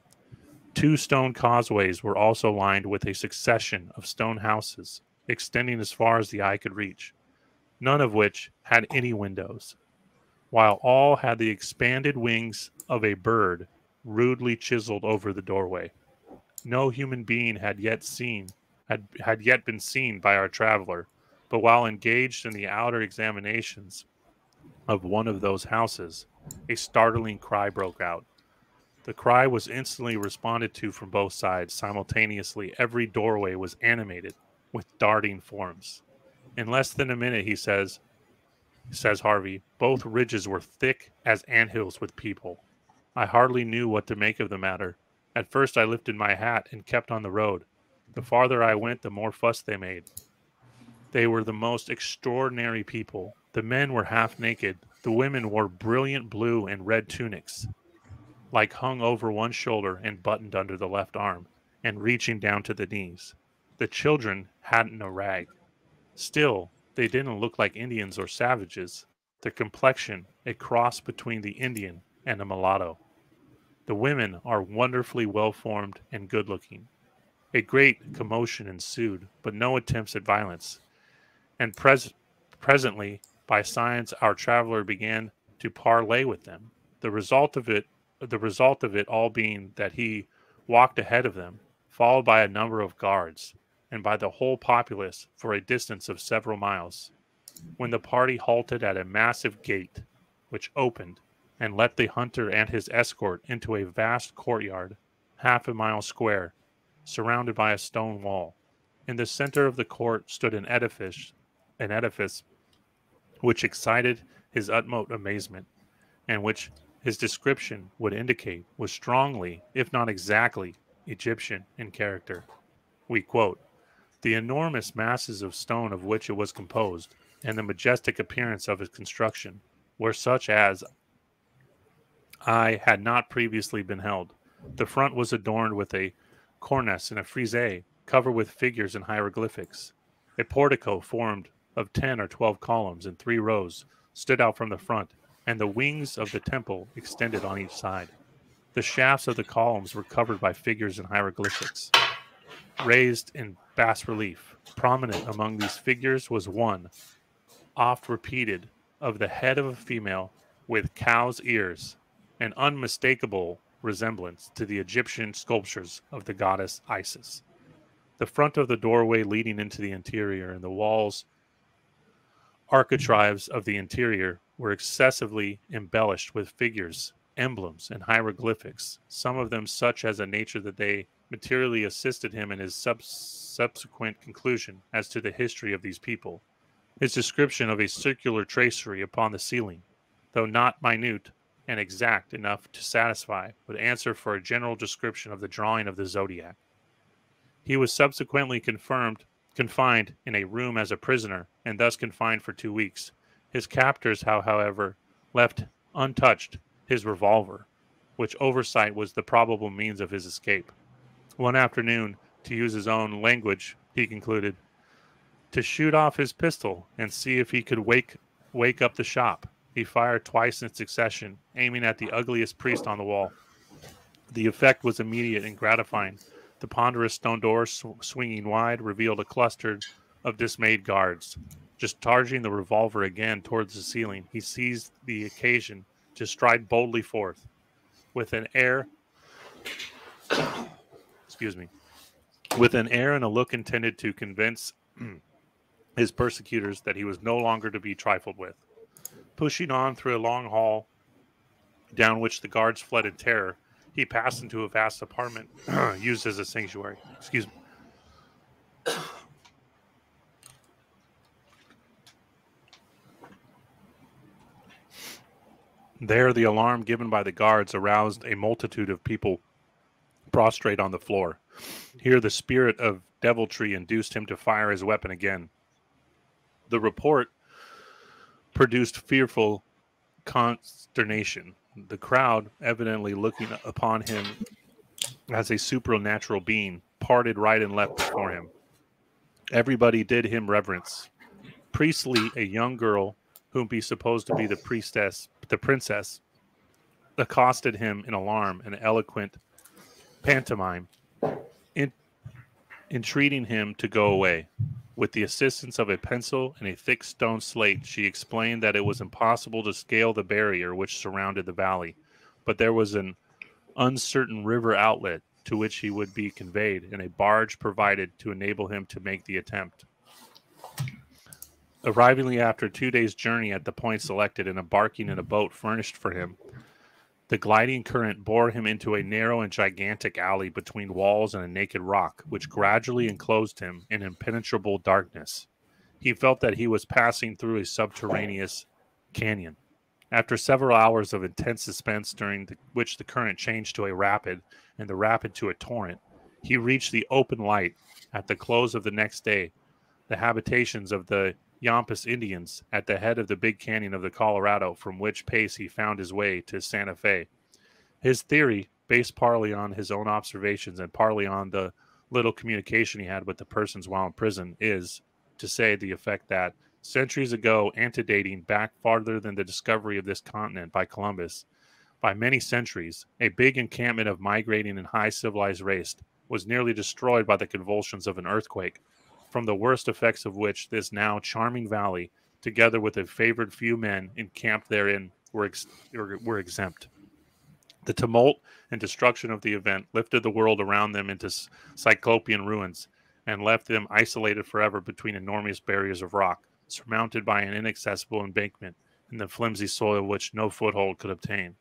Two stone causeways were also lined with a succession of stone houses extending as far as the eye could reach, none of which had any windows, while all had the expanded wings of a bird rudely chiseled over the doorway. No human being had yet seen had, had yet been seen by our traveler, but while engaged in the outer examinations of one of those houses, a startling cry broke out. The cry was instantly responded to from both sides. Simultaneously, every doorway was animated with darting forms. In less than a minute, he says, says Harvey, both ridges were thick as anthills with people. I hardly knew what to make of the matter. At first, I lifted my hat and kept on the road. The farther I went, the more fuss they made. They were the most extraordinary people. The men were half naked. The women wore brilliant blue and red tunics, like hung over one shoulder and buttoned under the left arm, and reaching down to the knees. The children hadn't a rag. Still, they didn't look like Indians or savages. Their complexion a cross between the Indian and a mulatto. The women are wonderfully well formed and good looking. A great commotion ensued, but no attempts at violence. And pres- presently, by signs, our traveler began to parley with them. The result of it, the result of it all being that he walked ahead of them, followed by a number of guards, and by the whole populace for a distance of several miles. When the party halted at a massive gate, which opened and let the hunter and his escort into a vast courtyard, half a mile square, surrounded by a stone wall. In the center of the court stood an edifice, an edifice which excited his utmost amazement, and which his description would indicate was strongly, if not exactly, Egyptian in character. We quote The enormous masses of stone of which it was composed, and the majestic appearance of its construction, were such as I had not previously been held. The front was adorned with a cornice and a frieze covered with figures and hieroglyphics. A portico formed of 10 or 12 columns in three rows stood out from the front, and the wings of the temple extended on each side. The shafts of the columns were covered by figures and hieroglyphics, raised in bas relief. Prominent among these figures was one, oft repeated, of the head of a female with cow's ears, an unmistakable resemblance to the Egyptian sculptures of the goddess Isis. The front of the doorway leading into the interior and the walls architraves of the interior were excessively embellished with figures, emblems, and hieroglyphics, some of them such as a nature that they materially assisted him in his sub- subsequent conclusion as to the history of these people. His description of a circular tracery upon the ceiling, though not minute and exact enough to satisfy, would answer for a general description of the drawing of the zodiac. He was subsequently confirmed confined in a room as a prisoner and thus confined for two weeks. His captors, how, however, left untouched his revolver, which oversight was the probable means of his escape. One afternoon, to use his own language, he concluded, to shoot off his pistol and see if he could wake wake up the shop. He fired twice in succession, aiming at the ugliest priest on the wall. The effect was immediate and gratifying. The ponderous stone door, sw- swinging wide, revealed a cluster of dismayed guards. Just charging the revolver again towards the ceiling, he seized the occasion to stride boldly forth. With an air, (coughs) excuse me, with an air and a look intended to convince (clears throat) his persecutors that he was no longer to be trifled with. Pushing on through a long hall, down which the guards fled in terror, he passed into a vast apartment (clears throat) used as a sanctuary. Excuse me. There, the alarm given by the guards aroused a multitude of people prostrate on the floor. Here, the spirit of deviltry induced him to fire his weapon again. The report produced fearful consternation. The crowd, evidently looking upon him as a supernatural being, parted right and left before him. Everybody did him reverence. Priestley, a young girl whom he supposed to be the priestess, the princess, accosted him in alarm and eloquent pantomime, in, entreating him to go away. With the assistance of a pencil and a thick stone slate, she explained that it was impossible to scale the barrier which surrounded the valley, but there was an uncertain river outlet to which he would be conveyed, and a barge provided to enable him to make the attempt. Arriving after two days' journey at the point selected and embarking in a boat furnished for him, the gliding current bore him into a narrow and gigantic alley between walls and a naked rock, which gradually enclosed him in impenetrable darkness. He felt that he was passing through a subterraneous canyon. After several hours of intense suspense, during the, which the current changed to a rapid and the rapid to a torrent, he reached the open light at the close of the next day. The habitations of the Yampas Indians at the head of the big canyon of the Colorado, from which pace he found his way to Santa Fe. His theory, based partly on his own observations and partly on the little communication he had with the persons while in prison, is to say the effect that centuries ago, antedating back farther than the discovery of this continent by Columbus, by many centuries, a big encampment of migrating and high civilized race was nearly destroyed by the convulsions of an earthquake from the worst effects of which this now charming valley, together with a favored few men encamped therein, were, ex- were exempt. The tumult and destruction of the event lifted the world around them into cyclopean ruins and left them isolated forever between enormous barriers of rock, surmounted by an inaccessible embankment in the flimsy soil which no foothold could obtain.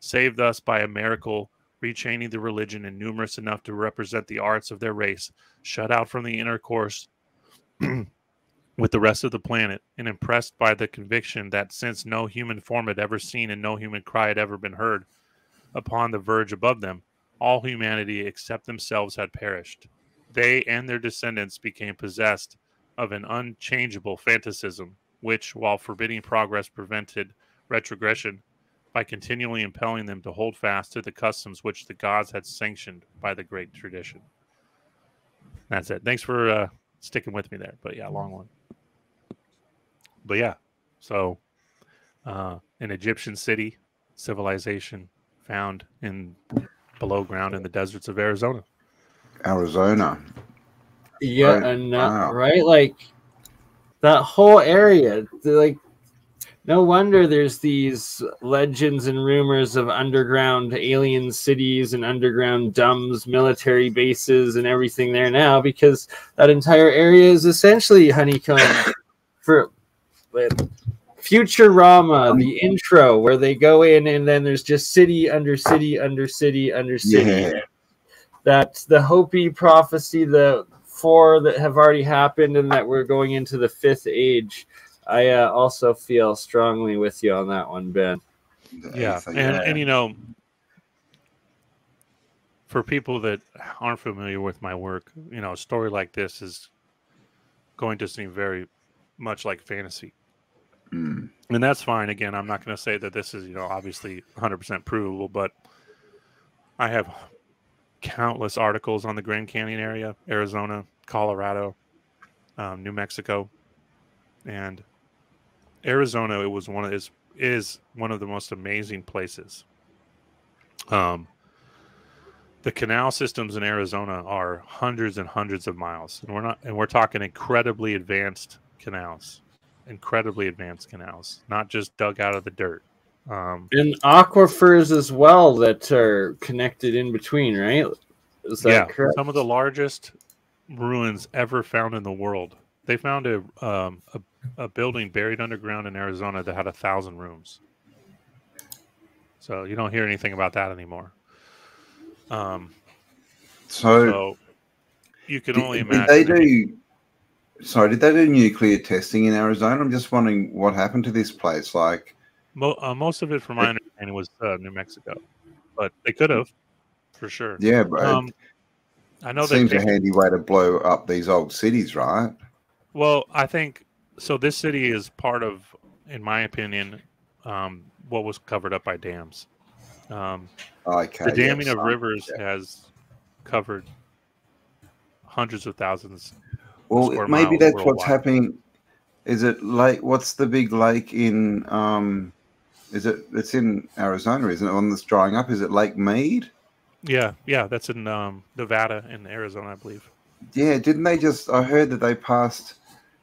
Saved thus by a miracle rechaining the religion and numerous enough to represent the arts of their race, shut out from the intercourse (clears throat) with the rest of the planet, and impressed by the conviction that since no human form had ever seen and no human cry had ever been heard upon the verge above them, all humanity except themselves had perished. They and their descendants became possessed of an unchangeable fanaticism, which, while forbidding progress, prevented retrogression by continually impelling them to hold fast to the customs which the gods had sanctioned by the great tradition. That's it. Thanks for uh, sticking with me there. But yeah, long one. But yeah, so uh, an Egyptian city civilization found in below ground in the deserts of Arizona. Arizona. Yeah, right. and uh, wow. right, like that whole area, like no wonder there's these legends and rumors of underground alien cities and underground DUMBs military bases and everything there now because that entire area is essentially honeycomb (coughs) for Futurama, oh, the intro where they go in and then there's just city under city under city under city. Yeah. That's the Hopi prophecy, the four that have already happened, and that we're going into the fifth age I uh, also feel strongly with you on that one, Ben. Yeah, and, and you know, for people that aren't familiar with my work, you know, a story like this is going to seem very much like fantasy. Mm. And that's fine. Again, I'm not going to say that this is, you know, obviously 100% provable, but I have countless articles on the Grand Canyon area, Arizona, Colorado, um, New Mexico, and Arizona it was one of is is one of the most amazing places. Um, the canal systems in Arizona are hundreds and hundreds of miles, and we're not and we're talking incredibly advanced canals, incredibly advanced canals, not just dug out of the dirt. Um, and aquifers as well that are connected in between, right? Is that yeah, correct? some of the largest ruins ever found in the world. They found a um, a a building buried underground in Arizona that had a thousand rooms. So you don't hear anything about that anymore. Um, so, so you can did, only imagine. Did they do? Sorry, did they do nuclear testing in Arizona? I'm just wondering what happened to this place. Like, mo- uh, most of it, from my understanding, was uh, New Mexico, but they could have, for sure. Yeah, but um, I know seems a handy way to blow up these old cities, right? Well, I think so this city is part of, in my opinion, um, what was covered up by dams. Um, Okay. the damming yeah, of rivers yeah. has covered hundreds of thousands. Well, square maybe that's what's happening. Is it lake? What's the big lake in? Um, is it? It's in Arizona, isn't it? One that's drying up. Is it Lake Mead? Yeah, yeah, that's in um, Nevada and Arizona, I believe. Yeah, didn't they just? I heard that they passed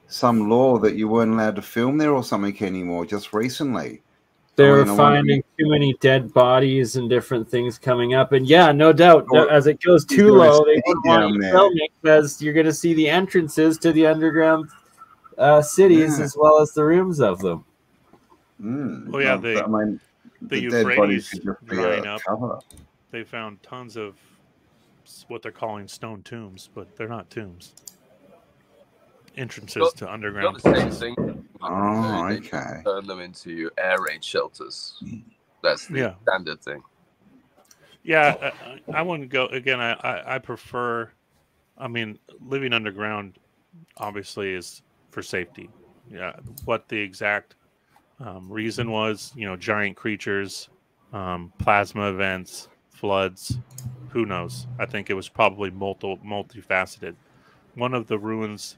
some law that you weren't allowed to film there or something anymore just recently. They were mean, I wonder- finding too many dead bodies and different things coming up, and yeah, no doubt, Or- as it goes too low, they state won't want down you there? filming because you're going to see the entrances to the underground uh, cities Yeah. as well as the rooms of them. Mm. Oh, yeah, I the- mean, the dead bodies Euphrates could just be drying up. cover. They found tons of what they're calling stone tombs, but they're not tombs. Entrances Well, to underground the same places. thing. Oh, They okay. Turn them into air raid shelters. That's the Yeah. standard thing. Yeah, I, I wouldn't go again. I, I I prefer. I mean, living underground obviously is for safety. Yeah, what the exact um, reason was, you know, giant creatures, um, plasma events, floods. Who knows? I think it was probably multi multifaceted. One of the ruins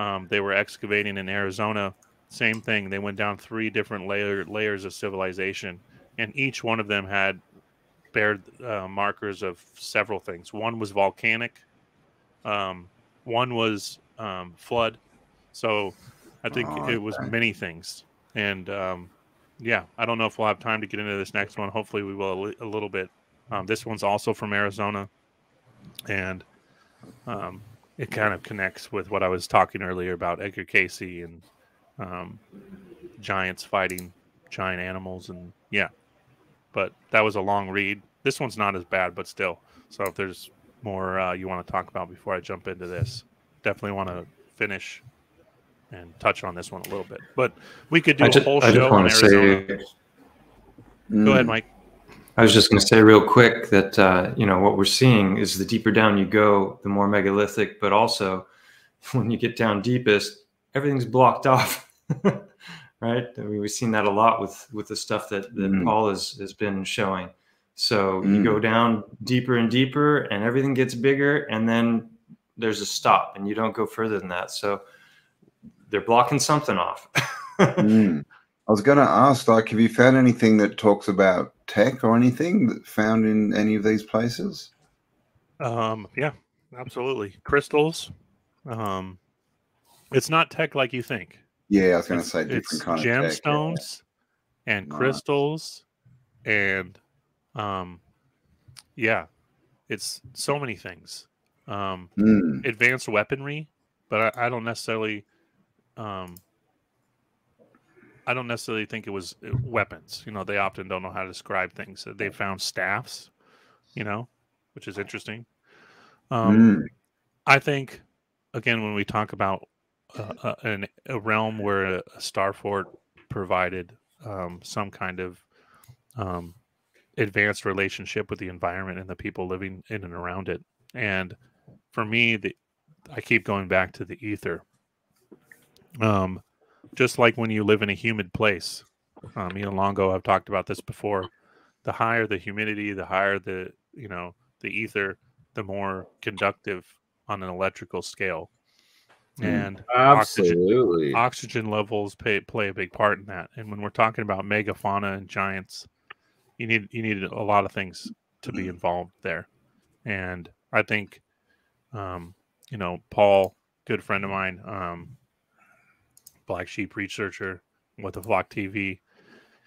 um, they were excavating in Arizona, same thing. They went down three different layer layers of civilization, and each one of them had bared uh, markers of several things. One was volcanic, um, one was um, flood. So I think Oh, it was okay. many things. And um, yeah, I don't know if we'll have time to get into this next one. Hopefully, we will a, li- a little bit. Um, this one's also from Arizona, and um, it kind of connects with what I was talking earlier about Edgar Cayce and um, giants fighting giant animals. And yeah, but that was a long read. This one's not as bad, but still. So if there's more uh, you want to talk about before I jump into this, definitely want to finish and touch on this one a little bit. But we could do I a just, whole I show on Arizona. say, Go ahead, Mm. Mike. I was just going to say real quick that uh, you know what we're seeing is the deeper down you go, the more megalithic, but also (laughs) when you get down deepest, everything's blocked (laughs) off. right? I mean, we've seen that a lot with with the stuff that that Mm. Paul has has been showing. So you Mm. go down deeper and deeper, and everything gets bigger, and then there's a stop, and you don't go further than that. So they're blocking something off. (laughs) Mm. I was going to ask, like, have you found anything that talks about tech or anything that found in any of these places? Um, yeah, absolutely. Crystals. Um, it's not tech like you think. Yeah, I was going to say different it's kind of tech. yeah. gemstones and crystals and um yeah it's so many things um Mm. advanced weaponry but I, I don't necessarily um i don't necessarily think it was uh, weapons you know they often don't know how to describe things they found staffs you know which is interesting um Mm. I think, again, when we talk about uh, uh, an, a realm where a, a star fort provided um, some kind of um, advanced relationship with the environment and the people living in and around it, and for me, the I keep going back to the ether. Um, just like when you live in a humid place, um, me and Longo have talked about this before. The higher the humidity, the higher the you know the ether, the more conductive on an electrical scale. Mm. And oxygen, Absolutely. oxygen levels pay, play a big part in that. And when we're talking about megafauna and giants, you need you need a lot of things to be involved there. And I think, um, you know, Paul, good friend of mine, um, black sheep researcher, what the flock TV.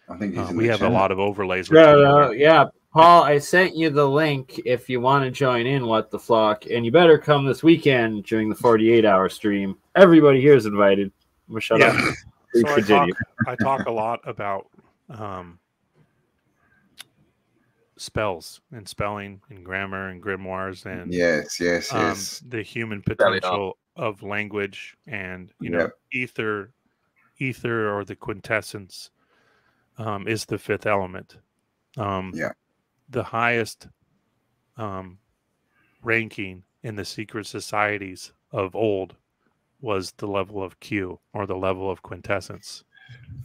I think he's Uh, in we the have a lot of overlays. with Shout each out, other. yeah, Paul. I sent you the link if you want to join in. What the flock, and you better come this weekend during the forty-eight hour stream. Everybody here is invited. I'm gonna shut Yeah. (laughs) up. So I talk, I talk a lot about um, spells and spelling and grammar and grimoires and Yes, yes, um, yes. the human Spell it out. potential of language and you know Yep. ether ether or the quintessence um, is the fifth element um, Yeah. the highest um, ranking in the secret societies of old was the level of q or the level of quintessence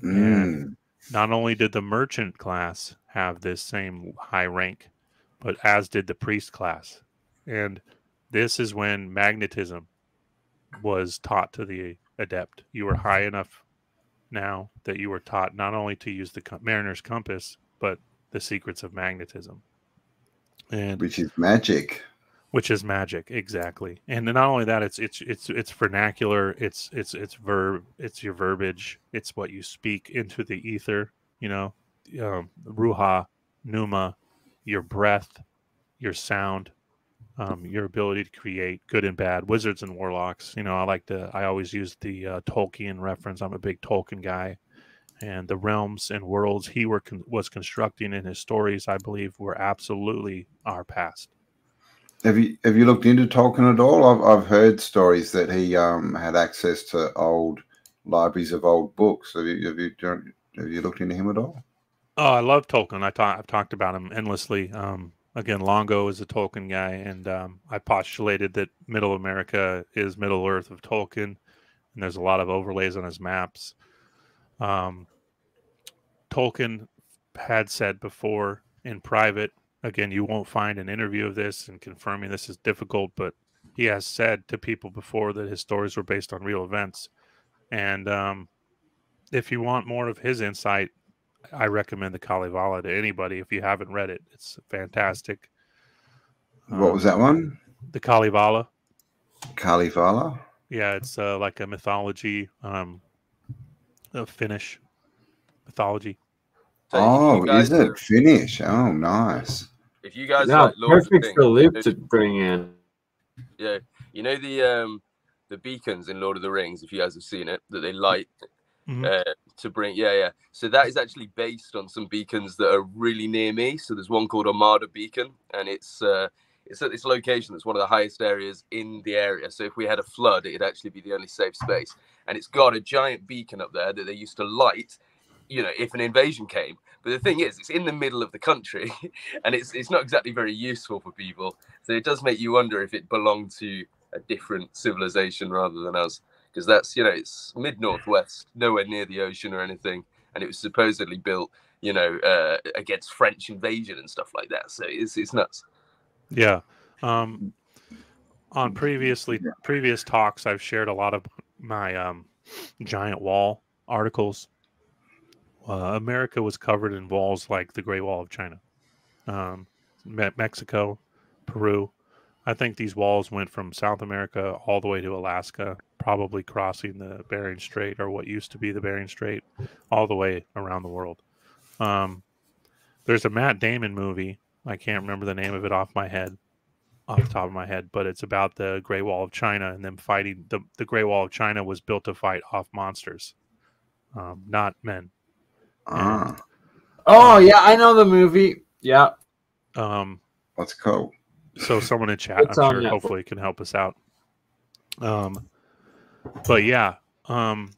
Mm. not only did the merchant class have this same high rank, but as did the priest class. And this is when magnetism was taught to the adept. You were high enough now that you were taught not only to use the mariner's compass, but the secrets of magnetism. And which is magic. Which is magic, exactly. And not only that, it's it's it's it's vernacular. It's it's it's verb. It's your verbiage. It's what you speak into the ether. You know, um, ruha, pneuma, your breath, your sound, um, your ability to create good and bad wizards and warlocks. You know, I like to. I always use the uh, Tolkien reference. I'm a big Tolkien guy, and the realms and worlds he were con- was constructing in his stories, I believe, were absolutely our past. Have you have you looked into Tolkien at all? I've I've heard stories that he um, had access to old libraries of old books. Have you have you have you looked into him at all? Oh, I love Tolkien. I talk, I've talked about him endlessly. Um, again, Longo is a Tolkien guy, and um, I postulated that Middle America is Middle Earth of Tolkien, and there's a lot of overlays on his maps. Um, Tolkien had said before in private, again, you won't find an interview of this, and confirming this is difficult, but he has said to people before that his stories were based on real events. And um, if you want more of his insight, I recommend the Kalevala to anybody if you haven't read it. It's fantastic. What um, was that one? The Kalevala. Kalevala. Yeah, it's uh, like a mythology, um, a Finnish mythology. So oh, is it are, Finnish? Oh, nice. If you guys yeah, like perfect for Luke to bring in. Yeah, you know the um the beacons in Lord of the Rings. If you guys have seen it, that they light mm-hmm. uh, to bring. Yeah, yeah. So that is actually based on some beacons that are really near me. So there's one called Armada Beacon, and it's uh, it's at this location that's one of the highest areas in the area. So if we had a flood, it'd actually be the only safe space. And it's got a giant beacon up there that they used to light, you know, if an invasion came. But the thing is, it's in the middle of the country, (laughs) and it's it's not exactly very useful for people. So it does make you wonder if it belonged to a different civilization rather than us because that's you know it's mid northwest, nowhere near the ocean or anything, and it was supposedly built you know uh, against French invasion and stuff like that. So it's it's nuts. Yeah. Um, on previously previous talks, I've shared a lot of my um, giant wall articles. Uh, America was covered in walls like the Great Wall of China, um, Me- Mexico, Peru. I think these walls went from South America all the way to Alaska, probably crossing the Bering Strait or what used to be the Bering Strait, all the way around the world. Um, there's a Matt Damon movie. I can't remember the name of it off my head, off the top of my head, but it's about the Great Wall of China and them fighting. The, the Great Wall of China was built to fight off monsters, um, not men. Ah. And, oh, yeah, I know the movie. Yeah. Um, Let's go. So someone in chat, I'm sure, Netflix. hopefully can help us out. Um, but yeah, um,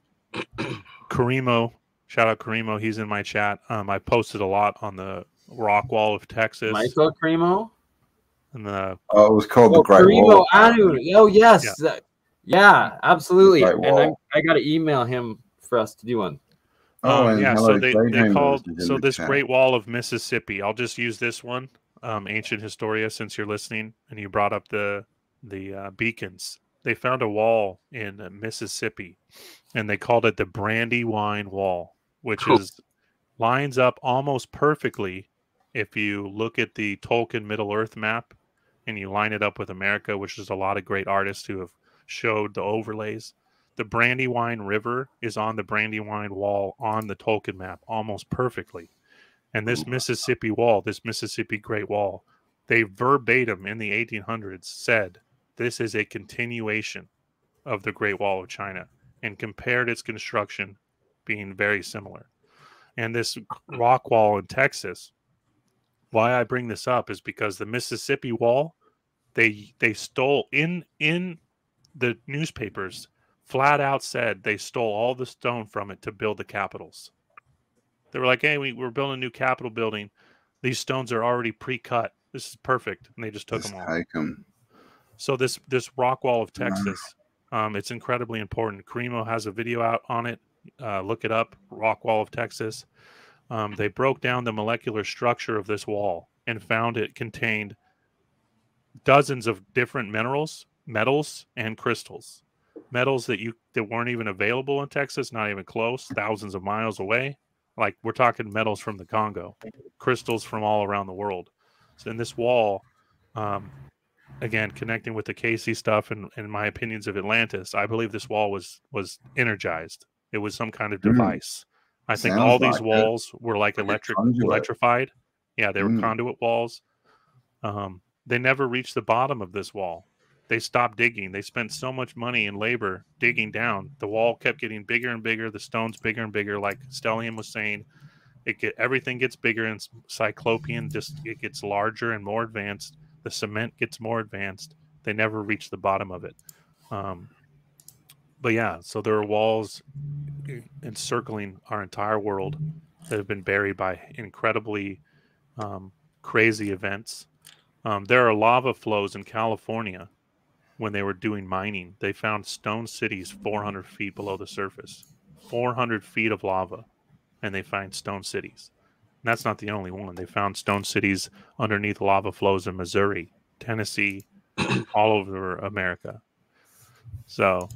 Karimo, shout out Karimo, he's in my chat. Um, I posted a lot on the rock wall of Texas. Michael Karimo. And the oh, it was called oh, the Great Karimo Wall. Anu. Oh yes, yeah, yeah absolutely. And I, I got to email him for us to do one. Oh, um, yeah. So they, they called so this chat. Great Wall of Mississippi. I'll just use this one um, ancient Historia, since you're listening, and you brought up the the uh, beacons. They found a wall in Mississippi, and they called it the Brandywine Wall, which cool. is lines up almost perfectly if you look at the Tolkien Middle Earth map and you line it up with America, which is a lot of great artists who have showed the overlays. The Brandywine River is on the Brandywine Wall on the Tolkien map almost perfectly. And this Mississippi Wall, this Mississippi Great Wall, they verbatim in the 1800s said this is a continuation of the Great Wall of China and compared its construction being very similar. And this rock wall in Texas, why I bring this up is because the Mississippi Wall, they they stole in in the newspapers flat out said they stole all the stone from it to build the capitals. They were like, "Hey, we, we're building a new Capitol building. These stones are already pre-cut. This is perfect." And they just took just them all. Them. So this this rock wall of Texas, um, it's incredibly important. Karimo has a video out on it. Uh, look it up, rock wall of Texas. um, they broke down the molecular structure of this wall and found it contained dozens of different minerals, metals, and crystals. Metals that you that weren't even available in Texas, not even close, thousands of miles away. Like we're talking metals from the Congo, crystals from all around the world. So in this wall, um, again connecting with the Cayce stuff and, and my opinions of Atlantis, I believe this wall was was energized. It was some kind of Mm. device. I think Sounds all these like it. walls were like Like electric electrified. Yeah, they were Mm. conduit walls. Um, they never reached the bottom of this wall. They stopped digging. They spent so much money and labor digging down. The wall kept getting bigger and bigger. The stones bigger and bigger. Like Stellium was saying, it get everything gets bigger and Cyclopean just it gets larger and more advanced. The cement gets more advanced. They never reach the bottom of it. Um, but yeah, so there are walls encircling our entire world that have been buried by incredibly um, crazy events. Um, there are lava flows in California when they were doing mining. They found stone cities 400 feet below the surface, 400 feet of lava, and they find stone cities. And that's not the only one. They found stone cities underneath lava flows in Missouri, Tennessee, (clears throat) all over America. So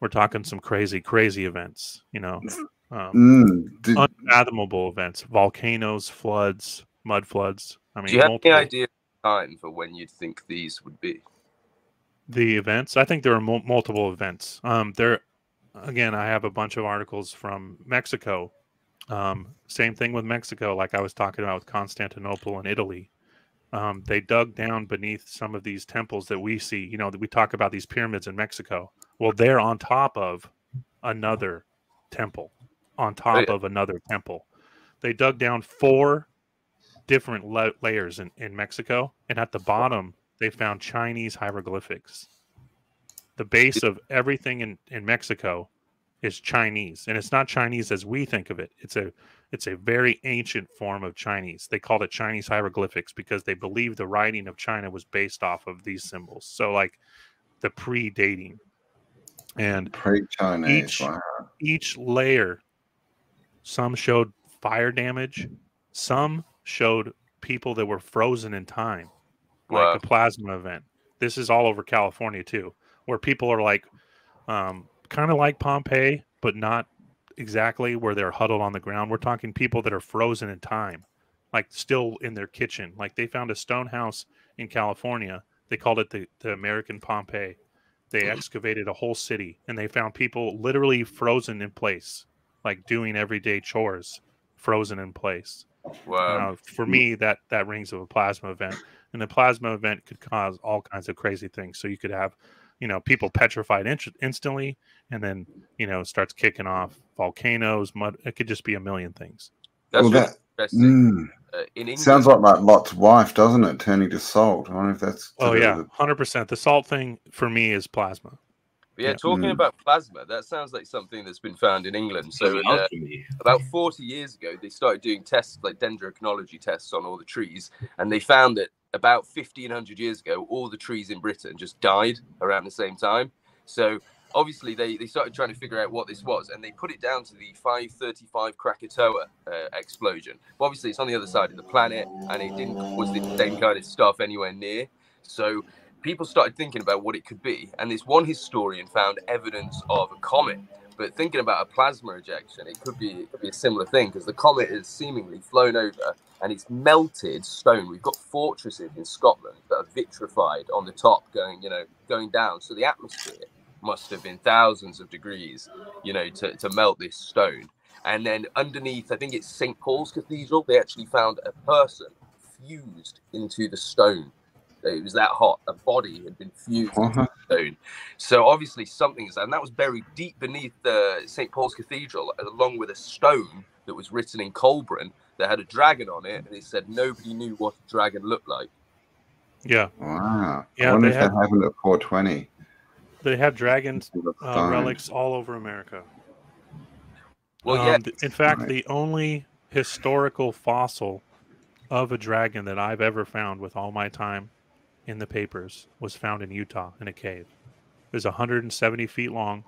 we're talking some crazy, crazy events, you know, um, Mm, did- unfathomable events, volcanoes, floods, mud floods. I mean, Do you have multiple- any idea of time for when you'd think these would be? The events. I think there are mul- multiple events. Um there again i have a bunch of articles from mexico. Um same thing with mexico like i was talking about with constantinople and italy. Um, they dug down beneath some of these temples that we see. You know that we talk about these pyramids in mexico. Well they're on top of another temple on top yeah. of another temple. They dug down four different la- layers in, in mexico and at the bottom they found Chinese hieroglyphics. The base of everything in, in Mexico is Chinese, and it's not Chinese as we think of it. It's a it's a very ancient form of Chinese. They called it Chinese hieroglyphics because they believed the writing of China was based off of these symbols. So like the pre-dating. And pre-Chinese. each- wow. each layer some showed fire damage, some showed people that were frozen in time like the plasma event. This is all over California too, where people are like, um, kind of like Pompeii, but not exactly where they're huddled on the ground. We're talking people that are frozen in time, like still in their kitchen. Like they found a stone house in California. They called it the, the American Pompeii. They excavated a whole city and they found people literally frozen in place, like doing everyday chores, frozen in place. Wow. Uh, for me, that that rings of a plasma event, and the plasma event could cause all kinds of crazy things. So you could have, you know, people petrified in- instantly, and then you know starts kicking off volcanoes, mud. It could just be a million things. That's well, that interesting. mm, Uh, in England, sounds like like Lot's wife, doesn't it? Turning to salt. I wonder if that's. Oh yeah, hundred percent. The salt thing for me is plasma. Yeah, Yeah. talking Mm. about plasma, that sounds like something that's been found in England. So So uh, about 40 years ago, they started doing tests like dendrochronology tests on all the trees, and they found that about 1500 years ago, all the trees in Britain just died around the same time. So obviously, they, they started trying to figure out what this was, and they put it down to the 535 Krakatoa uh, explosion. But obviously, it's on the other side of the planet, and it didn't cause the same kind of stuff anywhere near. So people started thinking about what it could be, and this one historian found evidence of a comet. But thinking about a plasma ejection, it could be it could be a similar thing because the comet has seemingly flown over and it's melted stone. We've got fortresses in Scotland that are vitrified on the top, going you know going down. So the atmosphere must have been thousands of degrees, you know, to, to melt this stone. And then underneath, I think it's St Paul's Cathedral, they actually found a person fused into the stone. It was that hot. A body had been fused into What? the stone. So obviously something's and that was buried deep beneath the St Paul's Cathedral, along with a stone that was written in Coelbren that had a dragon on it, and it said nobody knew what a dragon looked like. Yeah, Wow. Yeah, I wonder they if had- that happened at 420. they have dragons uh, relics all over America. Well, Um, yeah, th- in fact, Right. the only historical fossil of a dragon that I've ever found with all my time in the papers was found in Utah in a cave. It was 170 feet long,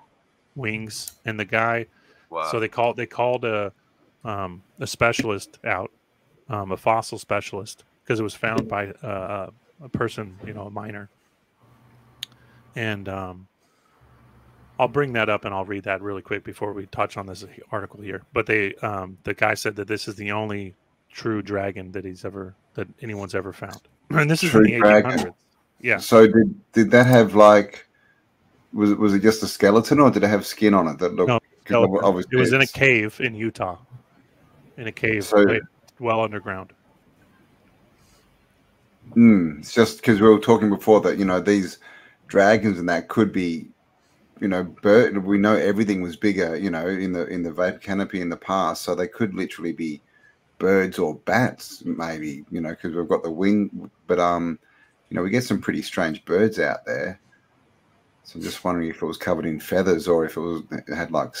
wings, and the guy. wow. So they called they called a um, a specialist out, um, a fossil specialist, because it was found by uh, a person, you know, a miner. And um, I'll bring that up and I'll read that really quick before we touch on this article here. But they, um, the guy said that this is the only true dragon that he's ever that anyone's ever found, (clears throat) and this is true in the dragon. 1800s. Yeah. So did did that have like was it was it just a skeleton or did it have skin on it that looked? No, it was in a cave in Utah, in a cave so, well underground. Mm, it's just because we were talking before that you know these dragons and that could be, you know, bird. We know everything was bigger, you know, in the in the vapor canopy in the past, so they could literally be birds or bats, maybe, you know, because we've got the wing. But um, you know, we get some pretty strange birds out there. So I'm just wondering if it was covered in feathers or if it was it had like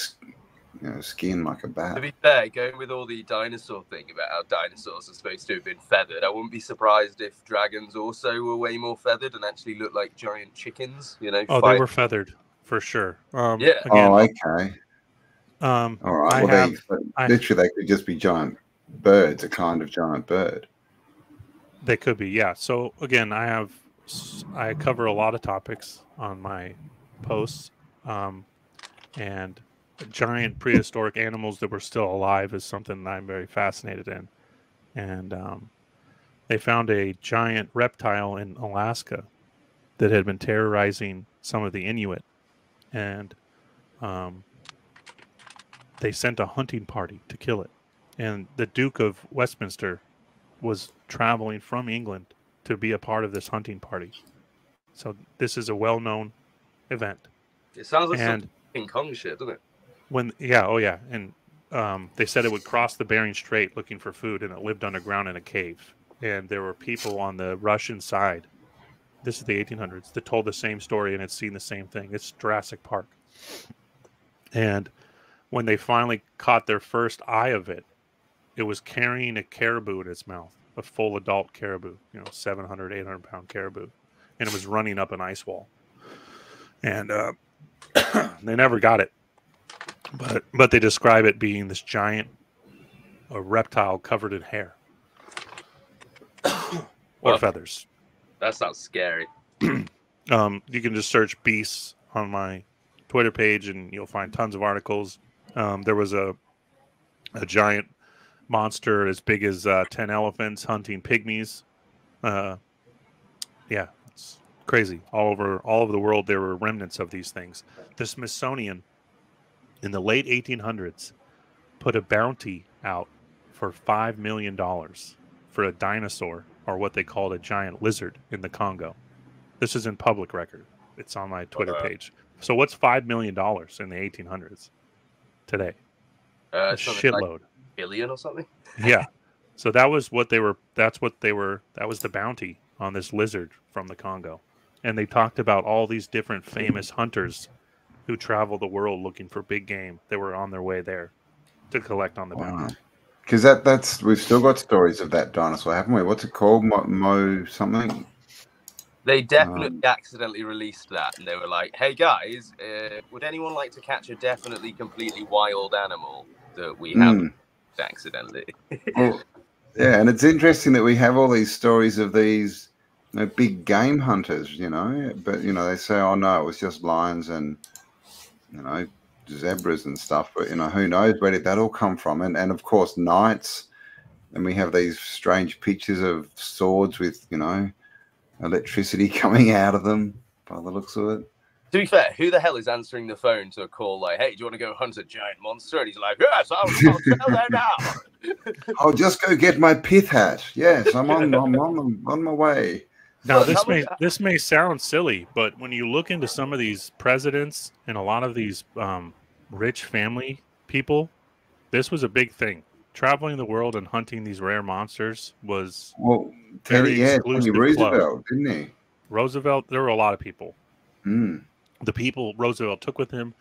you know skin like a bat. To be fair, going with all the dinosaur thing about how dinosaurs are supposed to have been feathered, I wouldn't be surprised if dragons also were way more feathered and actually looked like giant chickens. You know? Oh, fight. they were feathered for sure. Um, yeah. Again, oh, okay. Um, all right. Well, have, they, literally, they could just be giant birds, a kind of giant bird. They could be, yeah. So again, I have I cover a lot of topics on my posts, um, and giant prehistoric animals that were still alive is something that I'm very fascinated in. And um, they found a giant reptile in Alaska that had been terrorizing some of the Inuit, and um, they sent a hunting party to kill it and the Duke of Westminster was traveling from England to be a part of this hunting party. So this is a well-known event. It sounds like and some King Kong shit, doesn't it? When yeah, oh yeah, and um, they said it would cross the Bering Strait looking for food, and it lived underground in a cave. And there were people on the Russian side. This is the 1800s that told the same story and had seen the same thing. It's Jurassic Park. And when they finally caught their first eye of it, it was carrying a caribou in its mouth, a full adult caribou, you know, 700, 800 pound caribou, and it was running up an ice wall. And uh, (clears throat) they never got it, but but they describe it being this giant, a reptile covered in hair (coughs) or well, feathers. That sounds scary. (clears throat) um, you can just search beasts on my Twitter page, and you'll find tons of articles. Um, there was a a giant monster as big as uh, 10 elephants hunting pygmies. Uh, yeah, it's crazy. All over all over the world, there were remnants of these things. The Smithsonian in the late 1800s put a bounty out for $5 million for a dinosaur or what they called a giant lizard in the Congo. This is in public record. It's on my Twitter uh, page. So what's $5 million in the 1800s today? Uh, a shitload. Like billion or something. yeah. So that was what they were. That's what they were. That was the bounty on this lizard from the Congo, and they talked about all these different famous hunters who travel the world looking for big game. They were on their way there to collect on the wow. bounty. Because that that's we've still got stories of that dinosaur, haven't we? What's it called? Mo, Mo something. They definitely um, accidentally released that, and they were like, "Hey guys, uh, would anyone like to catch a definitely completely wild animal that we have mm accidentally. (laughs) well, yeah, and it's interesting that we have all these stories of these you know, big game hunters, you know, but you know they say, "Oh no, it was just lions and you know zebras and stuff." But you know, who knows where did that all come from? And and of course, knights. And we have these strange pictures of swords with you know electricity (laughs) coming out of them by the looks of it. To be fair, who the hell is answering the phone to a call like, "Hey, do you want to go hunt a giant monster?" And he's like, "Yes, I'll, I'll (laughs) there now." I'll just go get my pith hat. Yes, I'm on. (laughs) I'm on, on my way. Now this may this may sound silly, but when you look into some of these presidents and a lot of these um, rich family people, this was a big thing. Traveling the world and hunting these rare monsters was well, Teddy, yeah, Teddy Roosevelt, didn't he? Roosevelt. There were a lot of people. Mm the people Roosevelt took with him.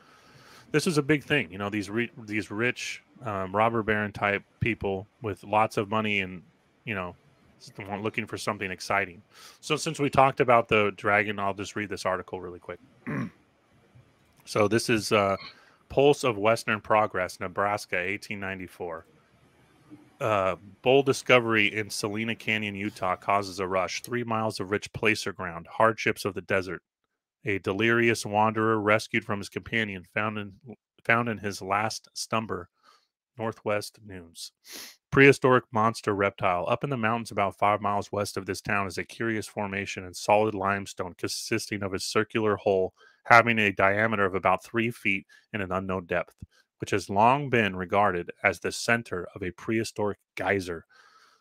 This is a big thing, you know. These re- these rich um, robber baron type people with lots of money and you know looking for something exciting. So since we talked about the dragon, I'll just read this article really quick. (clears throat) so this is uh, Pulse of Western Progress, Nebraska, 1894. uh, bold discovery in Salina Canyon, Utah causes a rush. Three miles of rich placer ground, hardships of the desert. A delirious wanderer rescued from his companion, found in found in his last stumber, northwest News. Prehistoric monster reptile. Up in the mountains about five miles west of this town is a curious formation in solid limestone consisting of a circular hole having a diameter of about three feet in an unknown depth which has long been regarded as the center of a prehistoric geyser,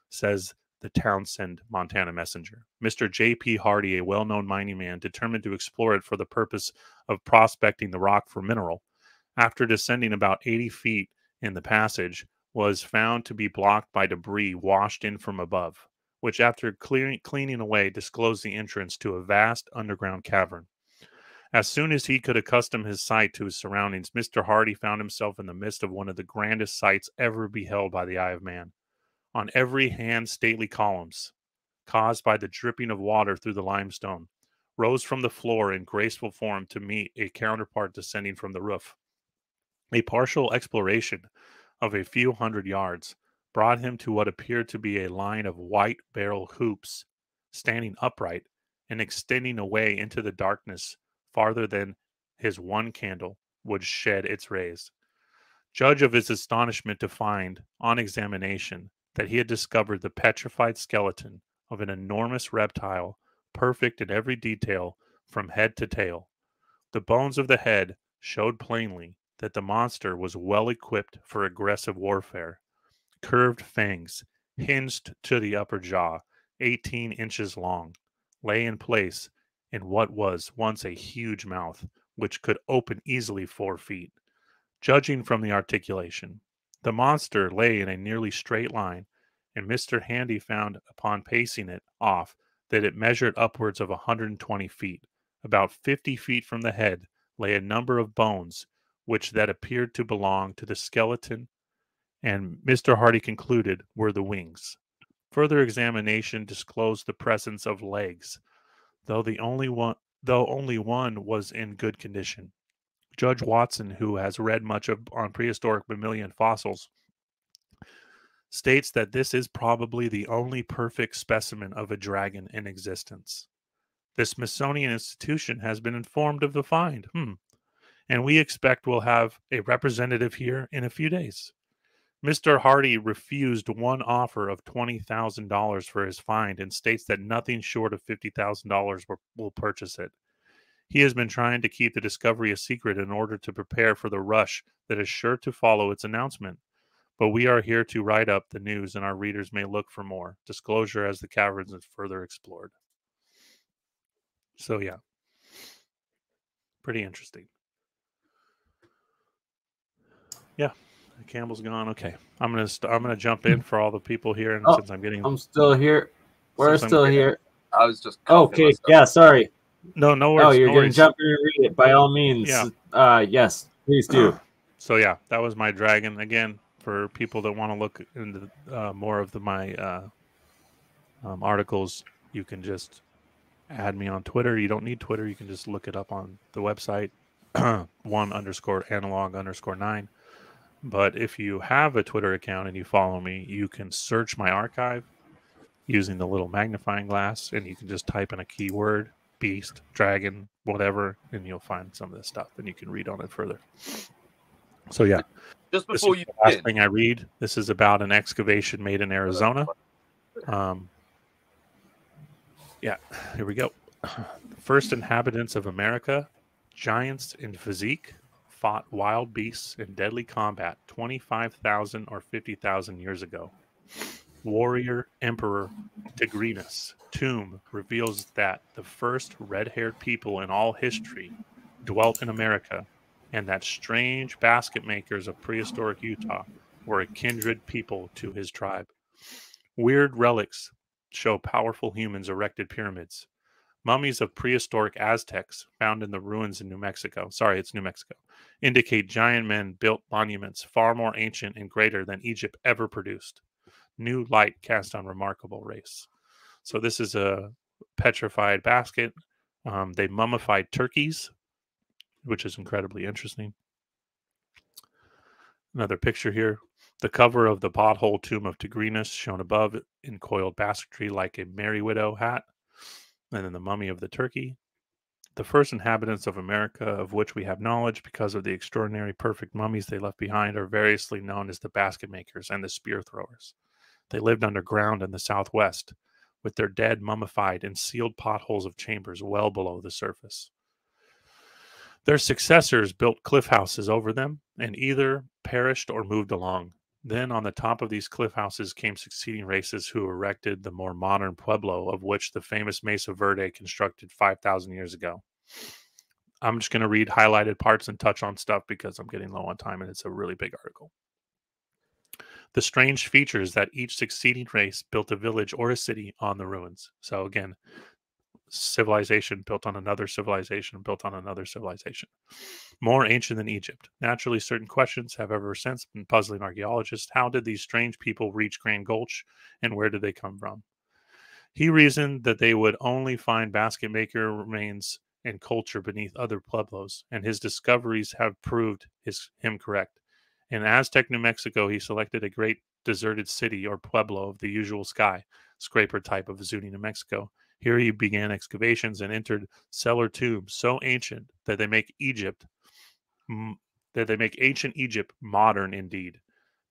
says the Townsend, Montana messenger. Mr. J.P. Hardy, a well known mining man, determined to explore it for the purpose of prospecting the rock for mineral. After descending about 80 feet in the passage, was found to be blocked by debris washed in from above, which, after clearing, cleaning away, disclosed the entrance to a vast underground cavern. As soon as he could accustom his sight to his surroundings, Mr. Hardy found himself in the midst of one of the grandest sights ever beheld by the eye of man. On every hand, stately columns, caused by the dripping of water through the limestone, rose from the floor in graceful form to meet a counterpart descending from the roof. A partial exploration of a few hundred yards brought him to what appeared to be a line of white barrel hoops standing upright and extending away into the darkness farther than his one candle would shed its rays. Judge of his astonishment to find, on examination, that he had discovered the petrified skeleton of an enormous reptile, perfect in every detail from head to tail. The bones of the head showed plainly that the monster was well equipped for aggressive warfare. Curved fangs, hinged to the upper jaw, 18 inches long, lay in place in what was once a huge mouth, which could open easily four feet. Judging from the articulation, the monster lay in a nearly straight line, and Mr. Handy found upon pacing it off that it measured upwards of a 120 feet. About 50 feet from the head lay a number of bones, which that appeared to belong to the skeleton, and Mr. Hardy concluded were the wings. Further examination disclosed the presence of legs, though the only one though only one was in good condition. Judge Watson, who has read much of, on prehistoric mammalian fossils, states that this is probably the only perfect specimen of a dragon in existence. The Smithsonian Institution has been informed of the find, hmm, and we expect we'll have a representative here in a few days. Mr. Hardy refused one offer of $20,000 for his find and states that nothing short of $50,000 will purchase it. He has been trying to keep the discovery a secret in order to prepare for the rush that is sure to follow its announcement. But we are here to write up the news, and our readers may look for more disclosure as the caverns are further explored. So, yeah, pretty interesting. Yeah. Campbell's gone. Okay, I'm gonna i st- I'm gonna jump in for all the people here, and oh, since I'm getting, I'm still here. We're still here. I was just okay. Myself. Yeah, sorry. No, no worries. Oh, you're no gonna jump and read it by all means. Yeah. Uh, yes, please do. so yeah, that was my dragon again. For people that want to look into uh, more of the my uh, um, articles, you can just add me on Twitter. You don't need Twitter. You can just look it up on the website. (clears throat) one underscore analog underscore nine but if you have a Twitter account and you follow me, you can search my archive using the little magnifying glass and you can just type in a keyword beast, dragon, whatever, and you'll find some of this stuff and you can read on it further. So, yeah. Just before you last thing I read, this is about an excavation made in Arizona. Um, yeah, here we go. (sighs) First inhabitants of America, giants in physique, fought wild beasts in deadly combat 25,000 or 50,000 years ago. Warrior Emperor Tigrinus tomb reveals that the first red haired people in all history dwelt in America and that strange basket makers of prehistoric Utah were a kindred people to his tribe. Weird relics show powerful humans erected pyramids. Mummies of prehistoric Aztecs found in the ruins in New Mexico, sorry, it's New Mexico, indicate giant men built monuments far more ancient and greater than Egypt ever produced. New light cast on remarkable race. So this is a petrified basket. Um, they mummified turkeys, which is incredibly interesting. Another picture here. The cover of the pothole tomb of Tigrinus, shown above in coiled basketry like a merry widow hat, and then the mummy of the turkey. The first inhabitants of America, of which we have knowledge because of the extraordinary perfect mummies they left behind, are variously known as the basket makers and the spear throwers. They lived underground in the southwest, with their dead mummified in sealed potholes of chambers well below the surface. Their successors built cliff houses over them and either perished or moved along. Then, on the top of these cliff houses, came succeeding races who erected the more modern pueblo, of which the famous Mesa Verde constructed 5,000 years ago. I'm just going to read highlighted parts and touch on stuff because I'm getting low on time and it's a really big article. The strange features that each succeeding race built a village or a city on the ruins. So, again, civilization built on another civilization built on another civilization. More ancient than Egypt. Naturally, certain questions have ever since been puzzling archaeologists. How did these strange people reach Grand Gulch and where did they come from? He reasoned that they would only find basket maker remains and culture beneath other pueblos, and his discoveries have proved his, him correct. In Aztec, New Mexico, he selected a great deserted city or pueblo of the usual sky, scraper type of Zuni, New Mexico, here he began excavations and entered cellar tombs so ancient that they make Egypt that they make ancient Egypt modern indeed.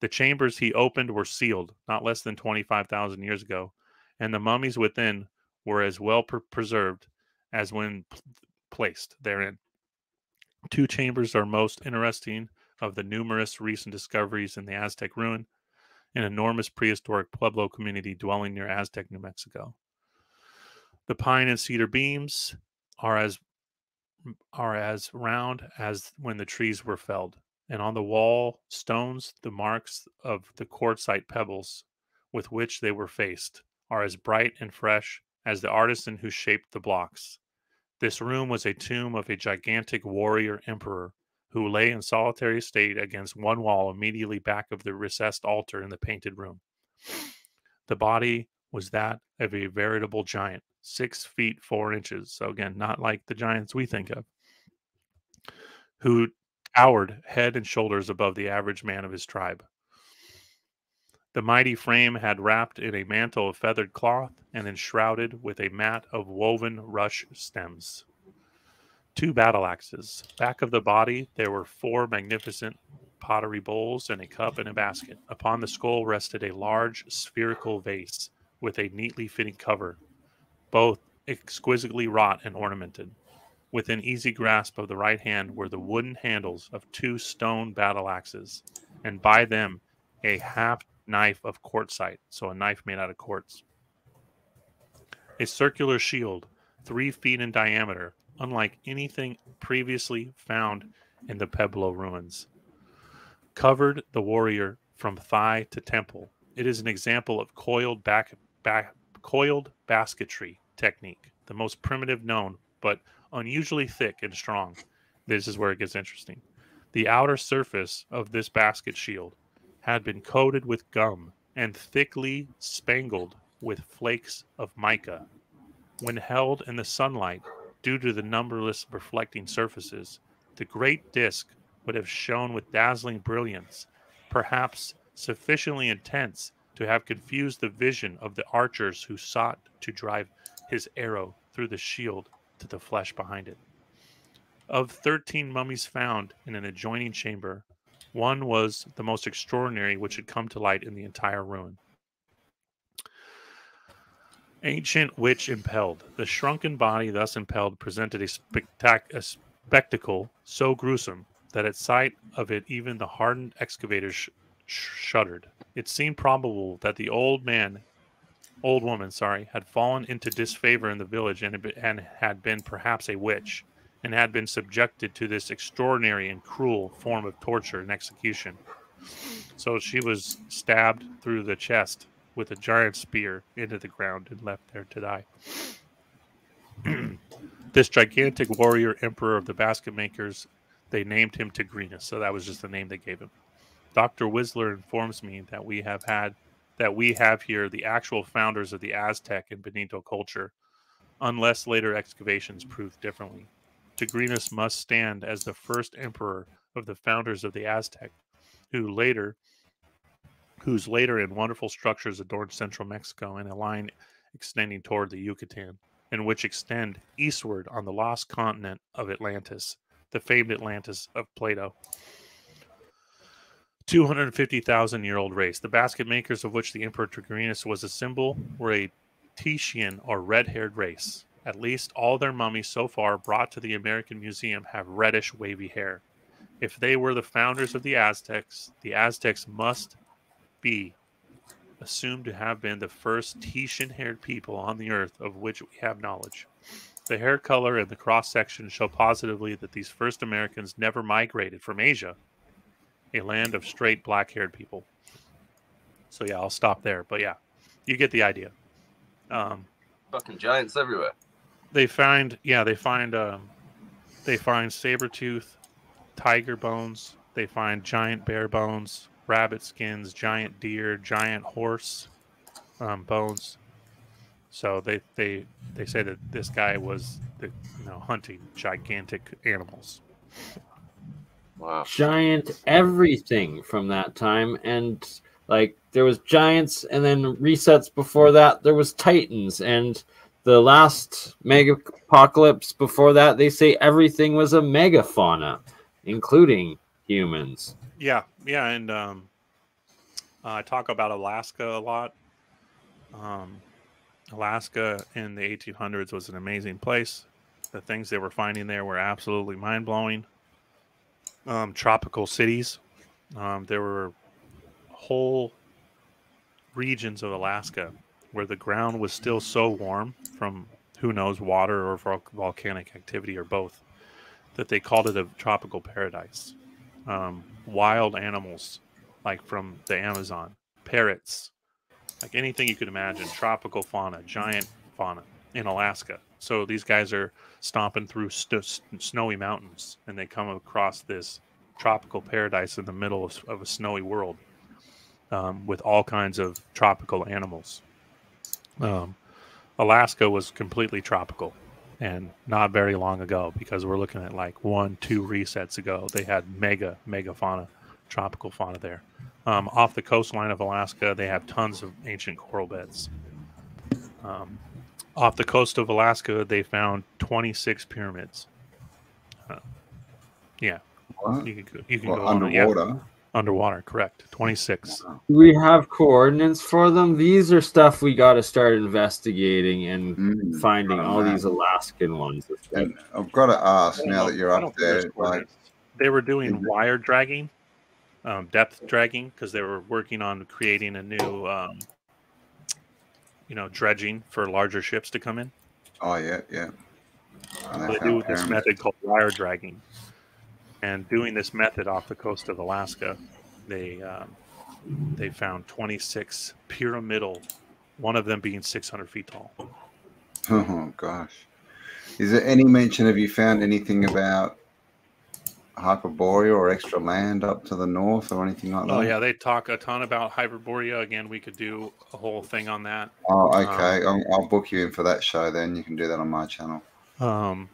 The chambers he opened were sealed not less than 25,000 years ago, and the mummies within were as well pre- preserved as when placed therein. Two chambers are most interesting of the numerous recent discoveries in the Aztec ruin, an enormous prehistoric Pueblo community dwelling near Aztec, New Mexico. The pine and cedar beams are as are as round as when the trees were felled, and on the wall stones the marks of the quartzite pebbles with which they were faced are as bright and fresh as the artisan who shaped the blocks. This room was a tomb of a gigantic warrior emperor who lay in solitary state against one wall immediately back of the recessed altar in the painted room. The body was that of a veritable giant, six feet four inches. So again, not like the giants we think of, who towered head and shoulders above the average man of his tribe. The mighty frame had wrapped in a mantle of feathered cloth and enshrouded with a mat of woven rush stems. Two battle axes. Back of the body, there were four magnificent pottery bowls and a cup and a basket. Upon the skull rested a large spherical vase with a neatly fitting cover both exquisitely wrought and ornamented. Within easy grasp of the right hand were the wooden handles of two stone battle axes, and by them a half knife of quartzite, so a knife made out of quartz. A circular shield, three feet in diameter, unlike anything previously found in the Pueblo ruins, covered the warrior from thigh to temple. It is an example of coiled back, back coiled basketry technique, the most primitive known, but unusually thick and strong. This is where it gets interesting. The outer surface of this basket shield had been coated with gum and thickly spangled with flakes of mica. When held in the sunlight, due to the numberless reflecting surfaces, the great disk would have shone with dazzling brilliance, perhaps sufficiently intense to have confused the vision of the archers who sought to drive his arrow through the shield to the flesh behind it. Of 13 mummies found in an adjoining chamber, one was the most extraordinary which had come to light in the entire ruin. Ancient witch impelled. The shrunken body thus impelled presented a, spectac- a spectacle so gruesome that at sight of it even the hardened excavators sh- shuddered. It seemed probable that the old man, old woman, sorry, had fallen into disfavor in the village and, and had been perhaps a witch, and had been subjected to this extraordinary and cruel form of torture and execution. So she was stabbed through the chest with a giant spear into the ground and left there to die. (clears throat) this gigantic warrior emperor of the basket makers, they named him Tigrinus, so that was just the name they gave him. Dr. Wissler informs me that we have had that we have here the actual founders of the Aztec and Benito culture, unless later excavations prove differently. Tigrinus must stand as the first emperor of the founders of the Aztec, who later whose later and wonderful structures adorned central Mexico and a line extending toward the Yucatan, and which extend eastward on the lost continent of Atlantis, the famed Atlantis of Plato. 250,000 year old race. The basket makers, of which the Emperor Tringuinus was a symbol, were a Titian or red haired race. At least all their mummies so far brought to the American Museum have reddish, wavy hair. If they were the founders of the Aztecs, the Aztecs must be assumed to have been the first Titian haired people on the earth of which we have knowledge. The hair color and the cross section show positively that these first Americans never migrated from Asia, a land of straight black haired people. So, yeah, I'll stop there. But yeah, you get the idea. Um, Fucking giants everywhere. they find, yeah, they find, um, they find saber tooth, tiger bones. They find giant bear bones, rabbit skins, giant deer, giant horse um, bones. So they they they say that this guy was the, you know hunting gigantic animals. Wow. giant everything from that time and like there was giants and then resets before that there was titans and the last mega apocalypse before that they say everything was a megafauna including humans Yeah, yeah, and um, I talk about Alaska a lot. Um, Alaska in the 1800s was an amazing place. The things they were finding there were absolutely mind blowing. Um, tropical cities. Um, there were whole regions of Alaska where the ground was still so warm from who knows water or vol- volcanic activity or both that they called it a tropical paradise. Um, wild animals like from the Amazon, parrots, like anything you could imagine, tropical fauna, giant fauna in Alaska. So these guys are stomping through st- snowy mountains and they come across this tropical paradise in the middle of, of a snowy world um, with all kinds of tropical animals. Um, Alaska was completely tropical and not very long ago because we're looking at like one, two resets ago. They had mega, mega fauna, tropical fauna there. Um, off the coastline of Alaska, they have tons of ancient coral beds. Um, off the coast of Alaska, they found 26 pyramids. Uh, yeah, What? you can go, you can Well, go on. Yeah, underwater. underwater, correct. 26. we have coordinates for them these are stuff we got to start investigating and Mm, finding all these alaskan ones And I've got to ask now that you're up don't think there's there, like, they were doing wire dragging, um, depth dragging, because they were working on creating a new, um, you know, dredging for larger ships to come in. oh yeah, yeah. So they they do this method called wire dragging, and doing this method off the coast of Alaska, they um, they found 26 pyramidal, one of them being 600 feet tall. Oh gosh. Is there any mention? Have you found anything about Hyperborea or extra land up to the north or anything like that? Oh yeah, they talk a ton about Hyperborea. Again, we could do a whole thing on that. Oh, okay. I'll, I'll book you in for that show then. You can do that on my channel. Um,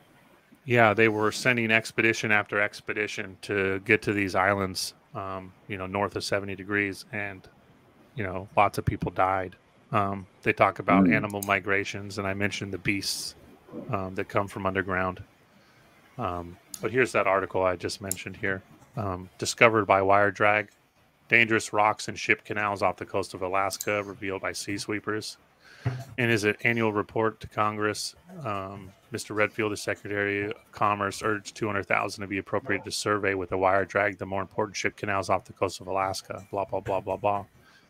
yeah, they were sending expedition after expedition to get to these islands, um, you know, north of 70 degrees, and, you know, lots of people died. Um, they talk about Mm. animal migrations, and I mentioned the beasts um, that come from underground. Um, but here's that article I just mentioned here um, discovered by wire drag. Dangerous rocks and ship canals off the coast of Alaska revealed by sea sweepers. In his annual report to Congress, um, Mr. Redfield, the Secretary of Commerce, urged 200,000 to be appropriated to survey with a wire drag the more important ship canals off the coast of Alaska. Blah blah blah blah blah.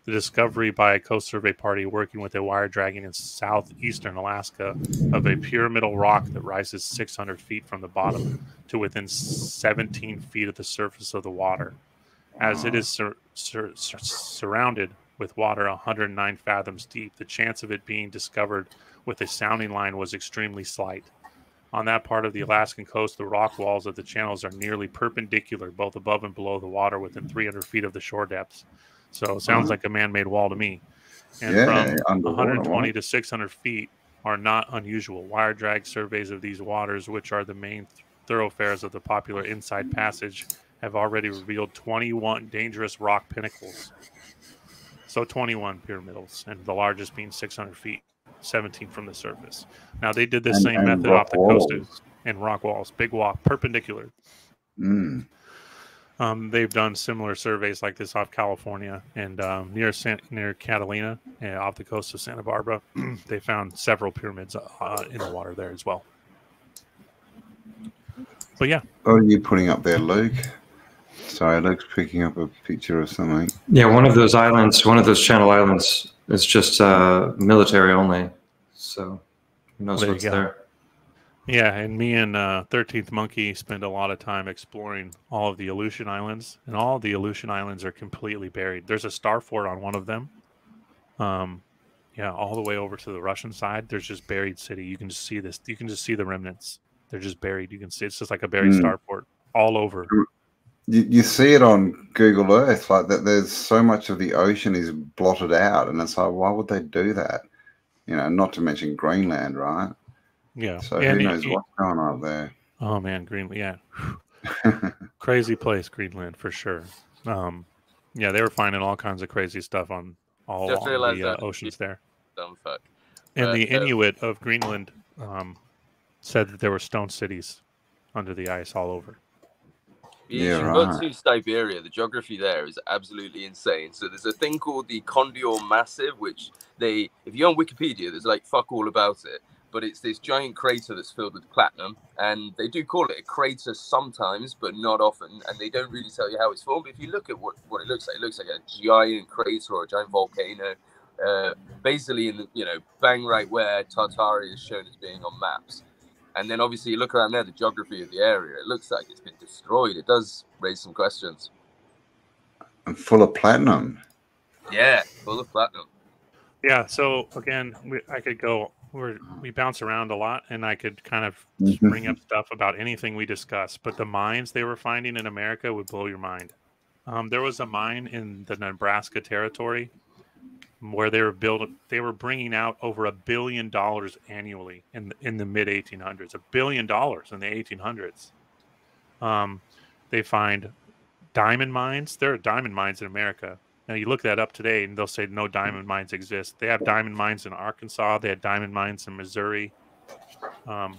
The discovery by a coast survey party working with a wire dragging in southeastern Alaska of a pyramidal rock that rises 600 feet from the bottom to within 17 feet of the surface of the water, as it is sur- sur- sur- surrounded with water 109 fathoms deep. The chance of it being discovered with a sounding line was extremely slight. On that part of the Alaskan coast, the rock walls of the channels are nearly perpendicular, both above and below the water, within 300 feet of the shore depths. So it sounds Mhm. like a man-made wall to me. And Yeah, from 120 to 600 feet are not unusual. Wire drag surveys of these waters, which are the main th- thoroughfares of the popular Inside Passage, have already revealed 21 dangerous rock pinnacles. So 21 pyramidals, and the largest being 600 feet, 17 from the surface. Now they did the And- same and method off the coast walls. as- and rock walls, big walk, perpendicular. Mm. Um, they've done similar surveys like this off California and um, near San, near Catalina, uh, off the coast of Santa Barbara. (clears throat) they found several pyramids uh, in the water there as well. But yeah, What are you putting up there, Luke? Sorry, Luke's picking up a picture of something. Yeah, one of those islands, one of those Channel Islands, is just uh, military only. So who knows There what's there? yeah, and me and uh, Thirteenth Monkey spend a lot of time exploring all of the Aleutian Islands, and all of the Aleutian Islands are completely buried. There's a star fort on one of them. Um, yeah, all the way over to the Russian side. There's just buried city. You can just see this. You can just see the remnants. They're just buried. You can see it's just like a buried Mm. star fort all over. You, you see it on Google Earth, like that. There's so much of the ocean is blotted out, and it's like, why would they do that? You know, not to mention Greenland, right? Yeah. So And who it- knows it- what's going on there? Oh man, Greenland. Yeah. (laughs) crazy place, Greenland for sure. Um, yeah, they were finding all kinds of crazy stuff on all Just along the uh, oceans there. Dumb fuck. And Uh, the uh, Inuit of Greenland um, said that there were stone cities under the ice all over. You Yeah, should go right. to Siberia. The geography there is absolutely insane. So there's a thing called the Kondyor Massif, which they, if you're on Wikipedia, there's like fuck all about it. But it's this giant crater that's filled with platinum, and they do call it a crater sometimes, but not often. And they don't really tell you how it's formed. But if you look at what, what it looks like, it looks like a giant crater or a giant volcano. Uh, basically, in the you know, bang right where Tartaria is shown as being on maps. And then obviously you look around there, the geography of the area, it looks like it's been destroyed. It does raise some questions. and full of platinum. Yeah, full of platinum. Yeah. So again, we, I could go. We're, we bounce around a lot, and I could kind of Mhm. bring up stuff about anything we discuss. But the mines they were finding in America would blow your mind. Um, there was a mine in the Nebraska territory where they were building. They were bringing out over a billion dollars annually in the, in the mid 1800s. A billion dollars in the 1800s. Um, they find diamond mines. There are diamond mines in America. Now you look that up today, and they'll say no diamond mines exist. They have diamond mines in Arkansas. They had diamond mines in Missouri. Um,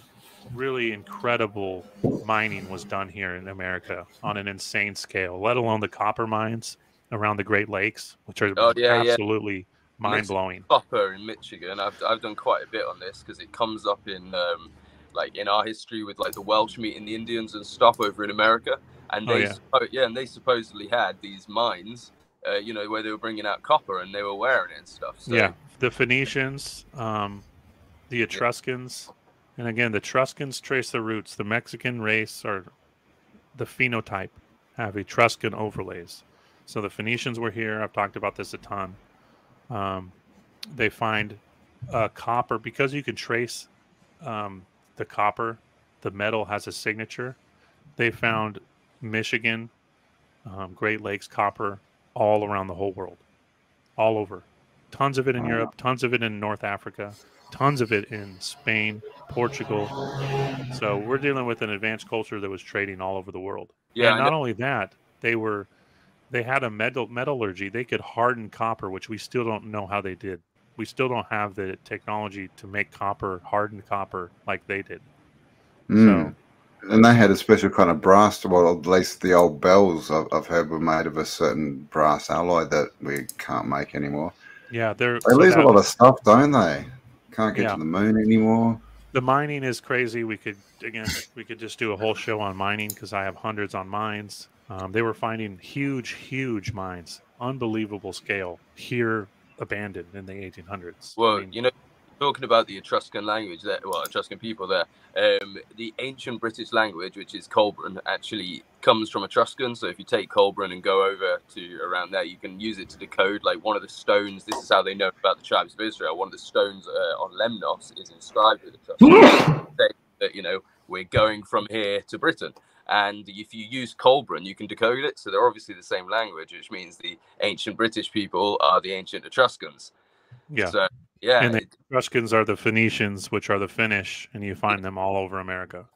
really incredible mining was done here in America on an insane scale. Let alone the copper mines around the Great Lakes, which are Oh, yeah, yeah. absolutely mind blowing. Copper in Michigan. I've, I've done quite a bit on this because it comes up in um, like in our history with like the Welsh meeting the Indians and stuff over in America. And Oh, they yeah. yeah, and they supposedly had these mines, uh, you know, where they were bringing out copper and they were wearing it and stuff. So, yeah, the Phoenicians, um, the Etruscans, and again, the Etruscans trace their roots. The Mexican race or the phenotype have Etruscan overlays. So the Phoenicians were here. I've talked about this a ton. Um, they find uh, copper because you can trace um, the copper. The metal has a signature. They found Michigan, um, Great Lakes copper all around the whole world, all over. Tons of it in Europe, tons of it in North Africa, tons of it in Spain, Portugal. So we're dealing with an advanced culture that was trading all over the world. yeah, and not only that, they were they had a metal metallurgy. They could harden copper, which we still don't know how they did. We still don't have the technology to make copper hardened copper like they did. Mm. And they had a special kind of brass. Well, at least the old bells I've, I've heard were made of a certain brass alloy that we can't make anymore. Yeah, they're They so lose a lot of stuff, don't they? Can't get Yeah. to the moon anymore. the mining is crazy. We could again, we could just do a whole show on mining because I have hundreds on mines. Um, they were finding huge, huge mines, unbelievable scale here, abandoned in the 1800s. I Well, mean, you know, talking about the Etruscan language there, well, Etruscan people there, um, the ancient British language, which is Coelbren, actually comes from Etruscan. So if you take Coelbren and go over to around there, you can use it to decode like one of the stones. This is how they know about the tribes of Israel. One of the stones uh, on Lemnos is inscribed with Etruscan. (laughs) That you know we're going from here to Britain. And if you use Coelbren, you can decode it. So they're obviously the same language, which means the ancient British people are the ancient Etruscans. yeah. So yeah, and the Etruscans are the Phoenicians, which are the Finnish, and you find them all over America.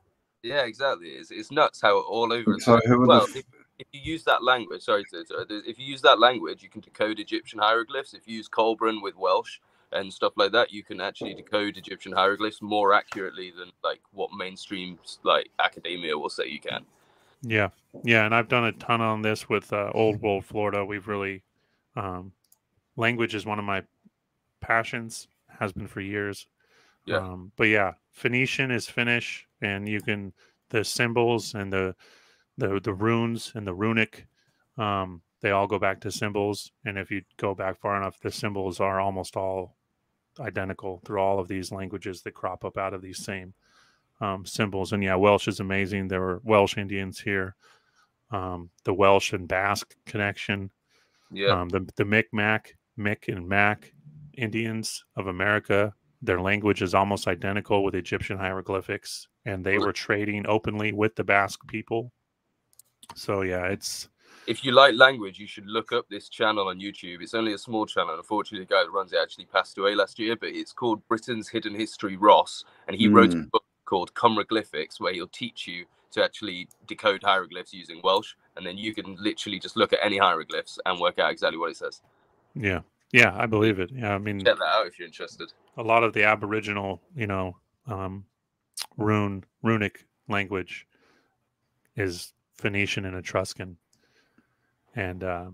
yeah, exactly. It's, it's nuts how all over. So who were well, the, if, if you use that language, sorry, if you use that language, you can decode Egyptian hieroglyphs. If you use Coelbren with Welsh and stuff like that, you can actually decode Egyptian hieroglyphs more accurately than like what mainstream like academia will say you can. Yeah, yeah, and I've done a ton on this with uh, Old World Florida. We've really um, language is one of my passions, has been for years. Yeah. Um, but yeah, Phoenician is Finnish, and you can the symbols and the the the runes and the runic. Um, they all go back to symbols, and if you go back far enough, the symbols are almost all identical through all of these languages that crop up out of these same um, symbols. And yeah, Welsh is amazing. There were Welsh Indians here. Um, the Welsh and Basque connection. Yeah. Um, the the Micmac, Mic and Mac Indians of America. Their language is almost identical with Egyptian hieroglyphics, and they were trading openly with the Basque people. So yeah, it's if you like language, you should look up this channel on YouTube. It's only a small channel. Unfortunately, the guy that runs it actually passed away last year, but it's called Britain's Hidden History Ross, and he mm. wrote a hmm. book called Chymroglyphics where he'll teach you to actually decode hieroglyphs using Welsh, and then you can literally just look at any hieroglyphs and work out exactly what it says. Yeah, yeah, I believe it. Yeah, I mean, check that out if you're interested. A lot of the Aboriginal, you know, um, rune runic language is Phoenician and Etruscan, and uh,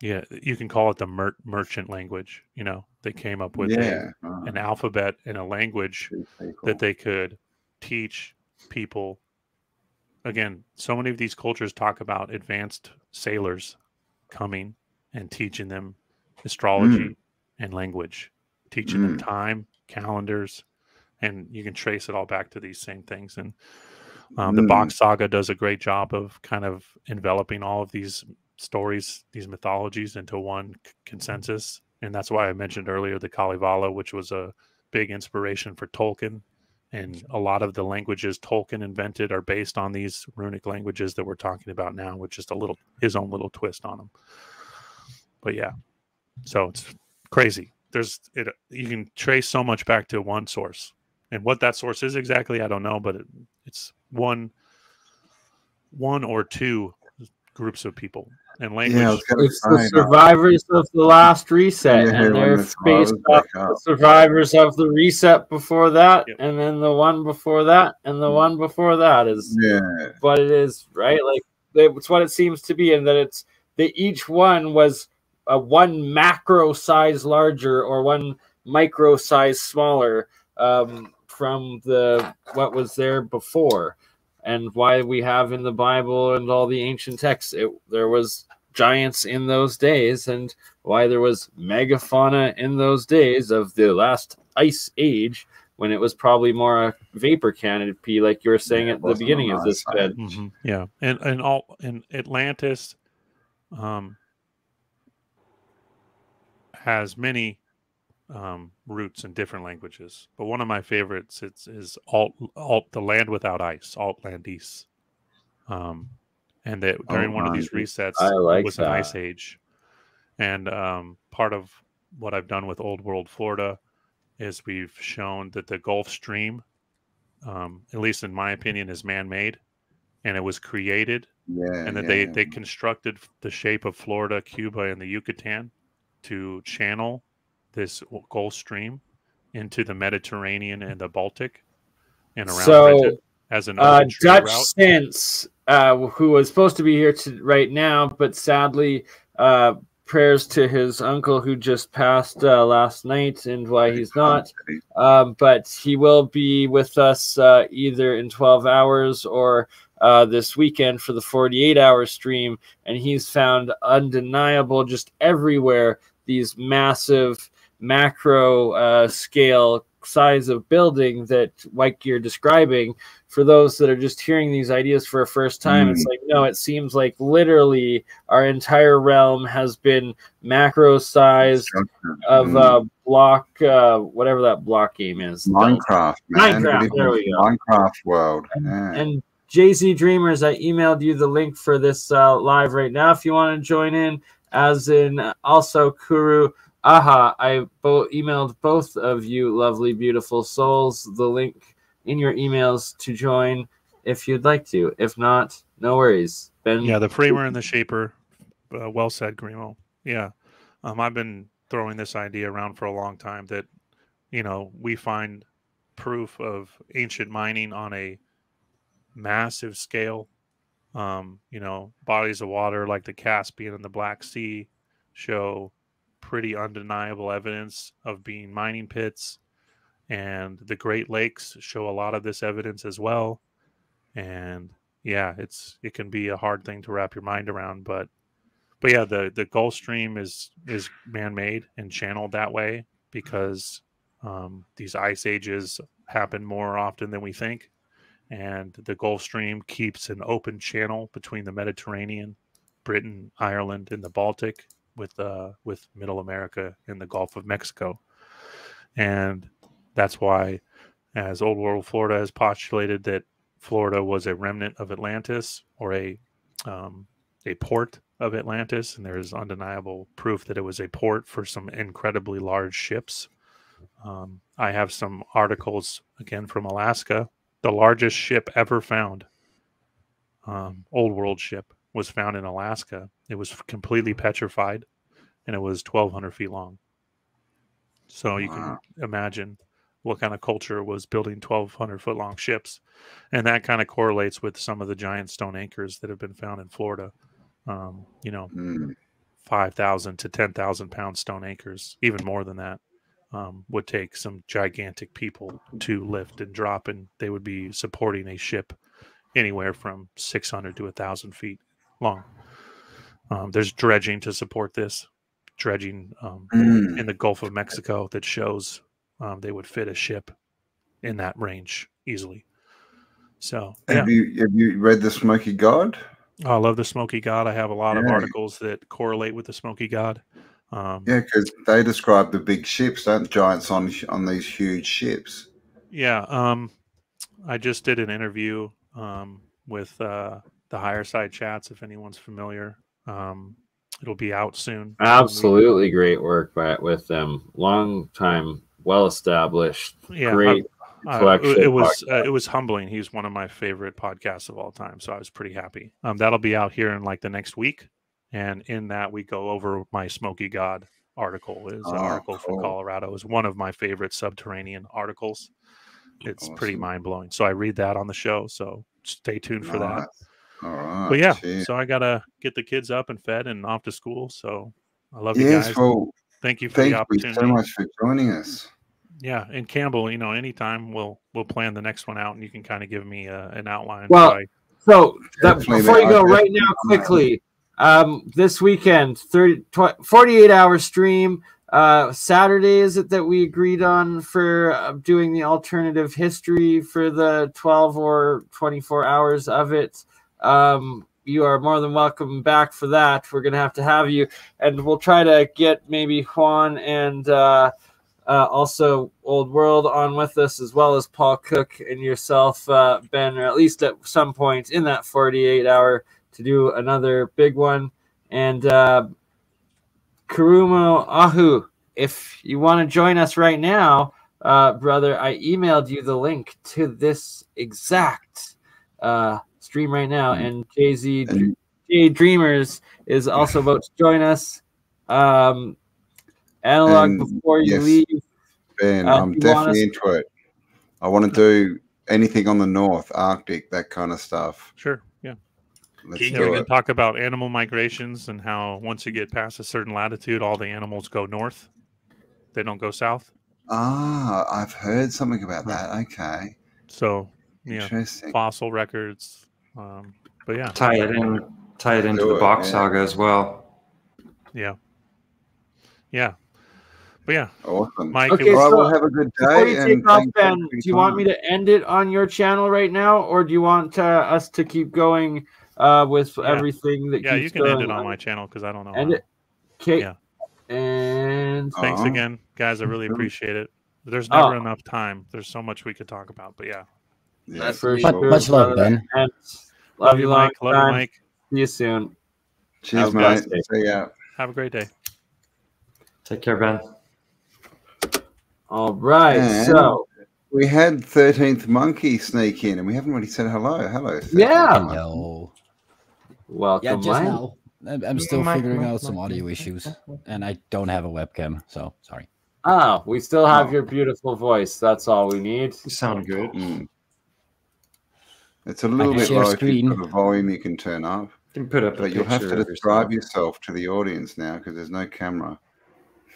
yeah, you can call it the mer- merchant language. You know, they came up with yeah. a, uh, an alphabet and a language cool. that they could teach people. Again, so many of these cultures talk about advanced sailors coming and teaching them astrology mm. and language, teaching mm. them time, calendars, and you can trace it all back to these same things. And um, the mm. Bock Saga does a great job of kind of enveloping all of these stories, these mythologies into one c- mm-hmm. consensus. And that's why I mentioned earlier the Kalevala, which was a big inspiration for Tolkien. And a lot of the languages Tolkien invented are based on these runic languages that we're talking about now, with just a little his own little twist on them. But yeah, so it's crazy. There's it. You can trace so much back to one source, and what that source is exactly, I don't know. But it, it's one, one or two groups of people and language. Yeah, it's the survivors of the last reset, yeah, and they're based off the survivors of the reset before that, yep. and then the one before that, and the one before that is yeah. what it is, right? Like it's what it seems to be, and that it's that each one was a one macro size larger or one micro size smaller um, from the what was there before and why we have in the bible and all the ancient texts it, there was giants in those days and why there was megafauna in those days of the last ice age when it was probably more a vapor canopy like you were saying yeah, at the beginning of this bed mm-hmm. yeah and and all in atlantis um has many um, roots in different languages, but one of my favorites it's, is alt, alt the land without ice, Altlandice. Um, and that during oh, one of these resets like was that. an ice age, and um, part of what I've done with Old World Florida is we've shown that the Gulf Stream, um, at least in my opinion, is man-made, and it was created, yeah, and that yeah, they yeah. they constructed the shape of Florida, Cuba, and the Yucatan to channel this Gulf Stream into the Mediterranean and the Baltic and around so, as an uh, Dutch route. Sense, uh, who was supposed to be here to, right now, but sadly, uh, prayers to his uncle who just passed uh, last night and why he's not. Um, but he will be with us uh, either in 12 hours or uh, this weekend for the 48 hour stream. And he's found undeniable just everywhere these massive macro scale size of building that like you're describing for those that are just hearing these ideas for a first time mm. it's like no it seems like literally our entire realm has been macro size of mm. uh block uh whatever that block game is minecraft man. minecraft there we go minecraft world and, yeah. and jz dreamers i emailed you the link for this uh live right now if you want to join in as in also Kuru. Aha, I both emailed both of you, lovely, beautiful souls, the link in your emails to join if you'd like to. If not, no worries. Ben, Yeah, the framer and the (laughs) shaper. Uh, well said, Grimo. Yeah, um, I've been throwing this idea around for a long time that you know we find proof of ancient mining on a massive scale. Um, you know, bodies of water like the Caspian and the Black Sea show pretty undeniable evidence of being mining pits, and the Great Lakes show a lot of this evidence as well. And yeah, it's it can be a hard thing to wrap your mind around, but but yeah, the the Gulf Stream is is man made and channeled that way because um, these ice ages happen more often than we think, and the Gulf Stream keeps an open channel between the Mediterranean, Britain, Ireland, and the Baltic, with uh, with Middle America and the Gulf of Mexico, and that's why, as Old World Florida has postulated that Florida was a remnant of Atlantis or a um, a port of Atlantis, and there is undeniable proof that it was a port for some incredibly large ships. Um, I have some articles again from Alaska. The largest ship ever found, um, old world ship, was found in Alaska. It was completely petrified, and it was 1,200 feet long. So you Wow. can imagine what kind of culture was building 1,200 foot long ships, and that kind of correlates with some of the giant stone anchors that have been found in Florida. Um, you know, Mm. 5,000 to 10,000 pound stone anchors, even more than that, um, would take some gigantic people to lift and drop, and they would be supporting a ship anywhere from 600 to 1,000 feet long. Um, there's dredging to support this, dredging um, Mm. in the Gulf of Mexico that shows um, they would fit a ship in that range easily. So, yeah. Have you have you read the Smoky God? I love the Smoky God. I have a lot of articles that correlate with the Smoky God. Um, Yeah, because they describe the big ships, don't giants on on these huge ships. Yeah, um, I just did an interview um, with uh, the Higher Side Chats. If anyone's familiar, um, it'll be out soon. Absolutely great work by, with them. Long time, well established. Yeah, great I- collection it, it was uh, it was humbling. He's one of my favorite podcasts of all time, so I was pretty happy. Um, that'll be out here in like the next week, and in that we go over my Smoky God article. Is an Oh, article from. Colorado. is one of my favorite subterranean articles. It's pretty mind blowing. So I read that on the show. So stay tuned for that. Nice. All right. but yeah, cheers. so I gotta get the kids up and fed and off to school. So I love you yes, guys. well, Thank you for the thank you so much for joining us. Yeah, and Campbell, you know, anytime we'll we'll plan the next one out, and you can kind of give me uh, an outline. Well, so So that, before you not. go, right now, quickly, um, this weekend, 30, tw- 48 hour stream. Uh, Saturday is it that we agreed on for uh, doing the alternative history for the 12 or 24 hours of it. Um, you are more than welcome back for that. We're gonna have to have you, and we'll try to get maybe Juan and uh, uh, also Old World on with us, as well as Paul Cook and yourself, uh, Ben, or at least at some point in that 48 hour to do another big one. And uh, Karumo Ahu, if you want to join us right now, uh, brother, I emailed you the link to this exact uh, stream right now, and Jay Z Jay Dreamers is also about to join us. Um, analog And, before you yes. leave. Ben, Uh, I'm definitely us- into it. I want to do anything on the north, Arctic, that kind of stuff. sure, yeah. Let's Yeah, we do can it. talk about animal migrations and how once you get past a certain latitude, all the animals go north. They don't go south. Ah, I've heard something about that. Okay, So yeah, interesting. fossil records. Um, but yeah, Tie it in, tie it into Do the it, Bock yeah. saga as well. yeah, yeah. But yeah, Awesome. Mike. Okay, it was, so well, have a good Before day. you and take off, Ben, do you want me to end it on your channel right now, or do you want uh, us to keep going uh, with Yeah. everything that yeah, keeps you can end it on my channel because I don't know. End how. it. Okay. Yeah. And Thanks Aw. again, guys. I really appreciate it. There's Oh. never enough time. There's so much we could talk about. But yeah, Yeah, That's for. Much, sure, much love. Ben. And love you, long Mike. Love you. Mike. See you soon. Cheers, Have a mate. See ya. Have a great day. Take care, Ben. All right. And- So We had 13th Monkey sneak in, and we haven't really said hello. Hello. 13th Yeah. Monkey. Hello. Welcome, Yeah, just Mike. now. I'm, I'm still Mike, figuring Mike, out some Mike, audio issues, Mike, Mike. and I don't have a webcam, so sorry. Oh, we still have Oh. your beautiful voice. That's all we need. You sound good. Mm. It's a little bit share low if screen. you've got a volume you can turn up. You can put up a But you'll have to describe yourself. yourself to the audience now because there's no camera.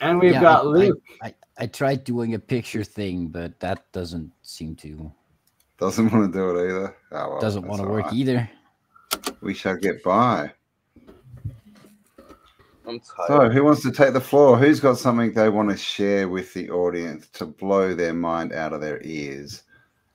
And we've Yeah, got I- I- Luke. I, I tried doing a picture thing, but that doesn't seem to Doesn't want to do it either. Oh, well, doesn't want to work right. either. We shall get by. I'm tired. So, who wants to take the floor? Who's got something they want to share with the audience to blow their mind out of their ears?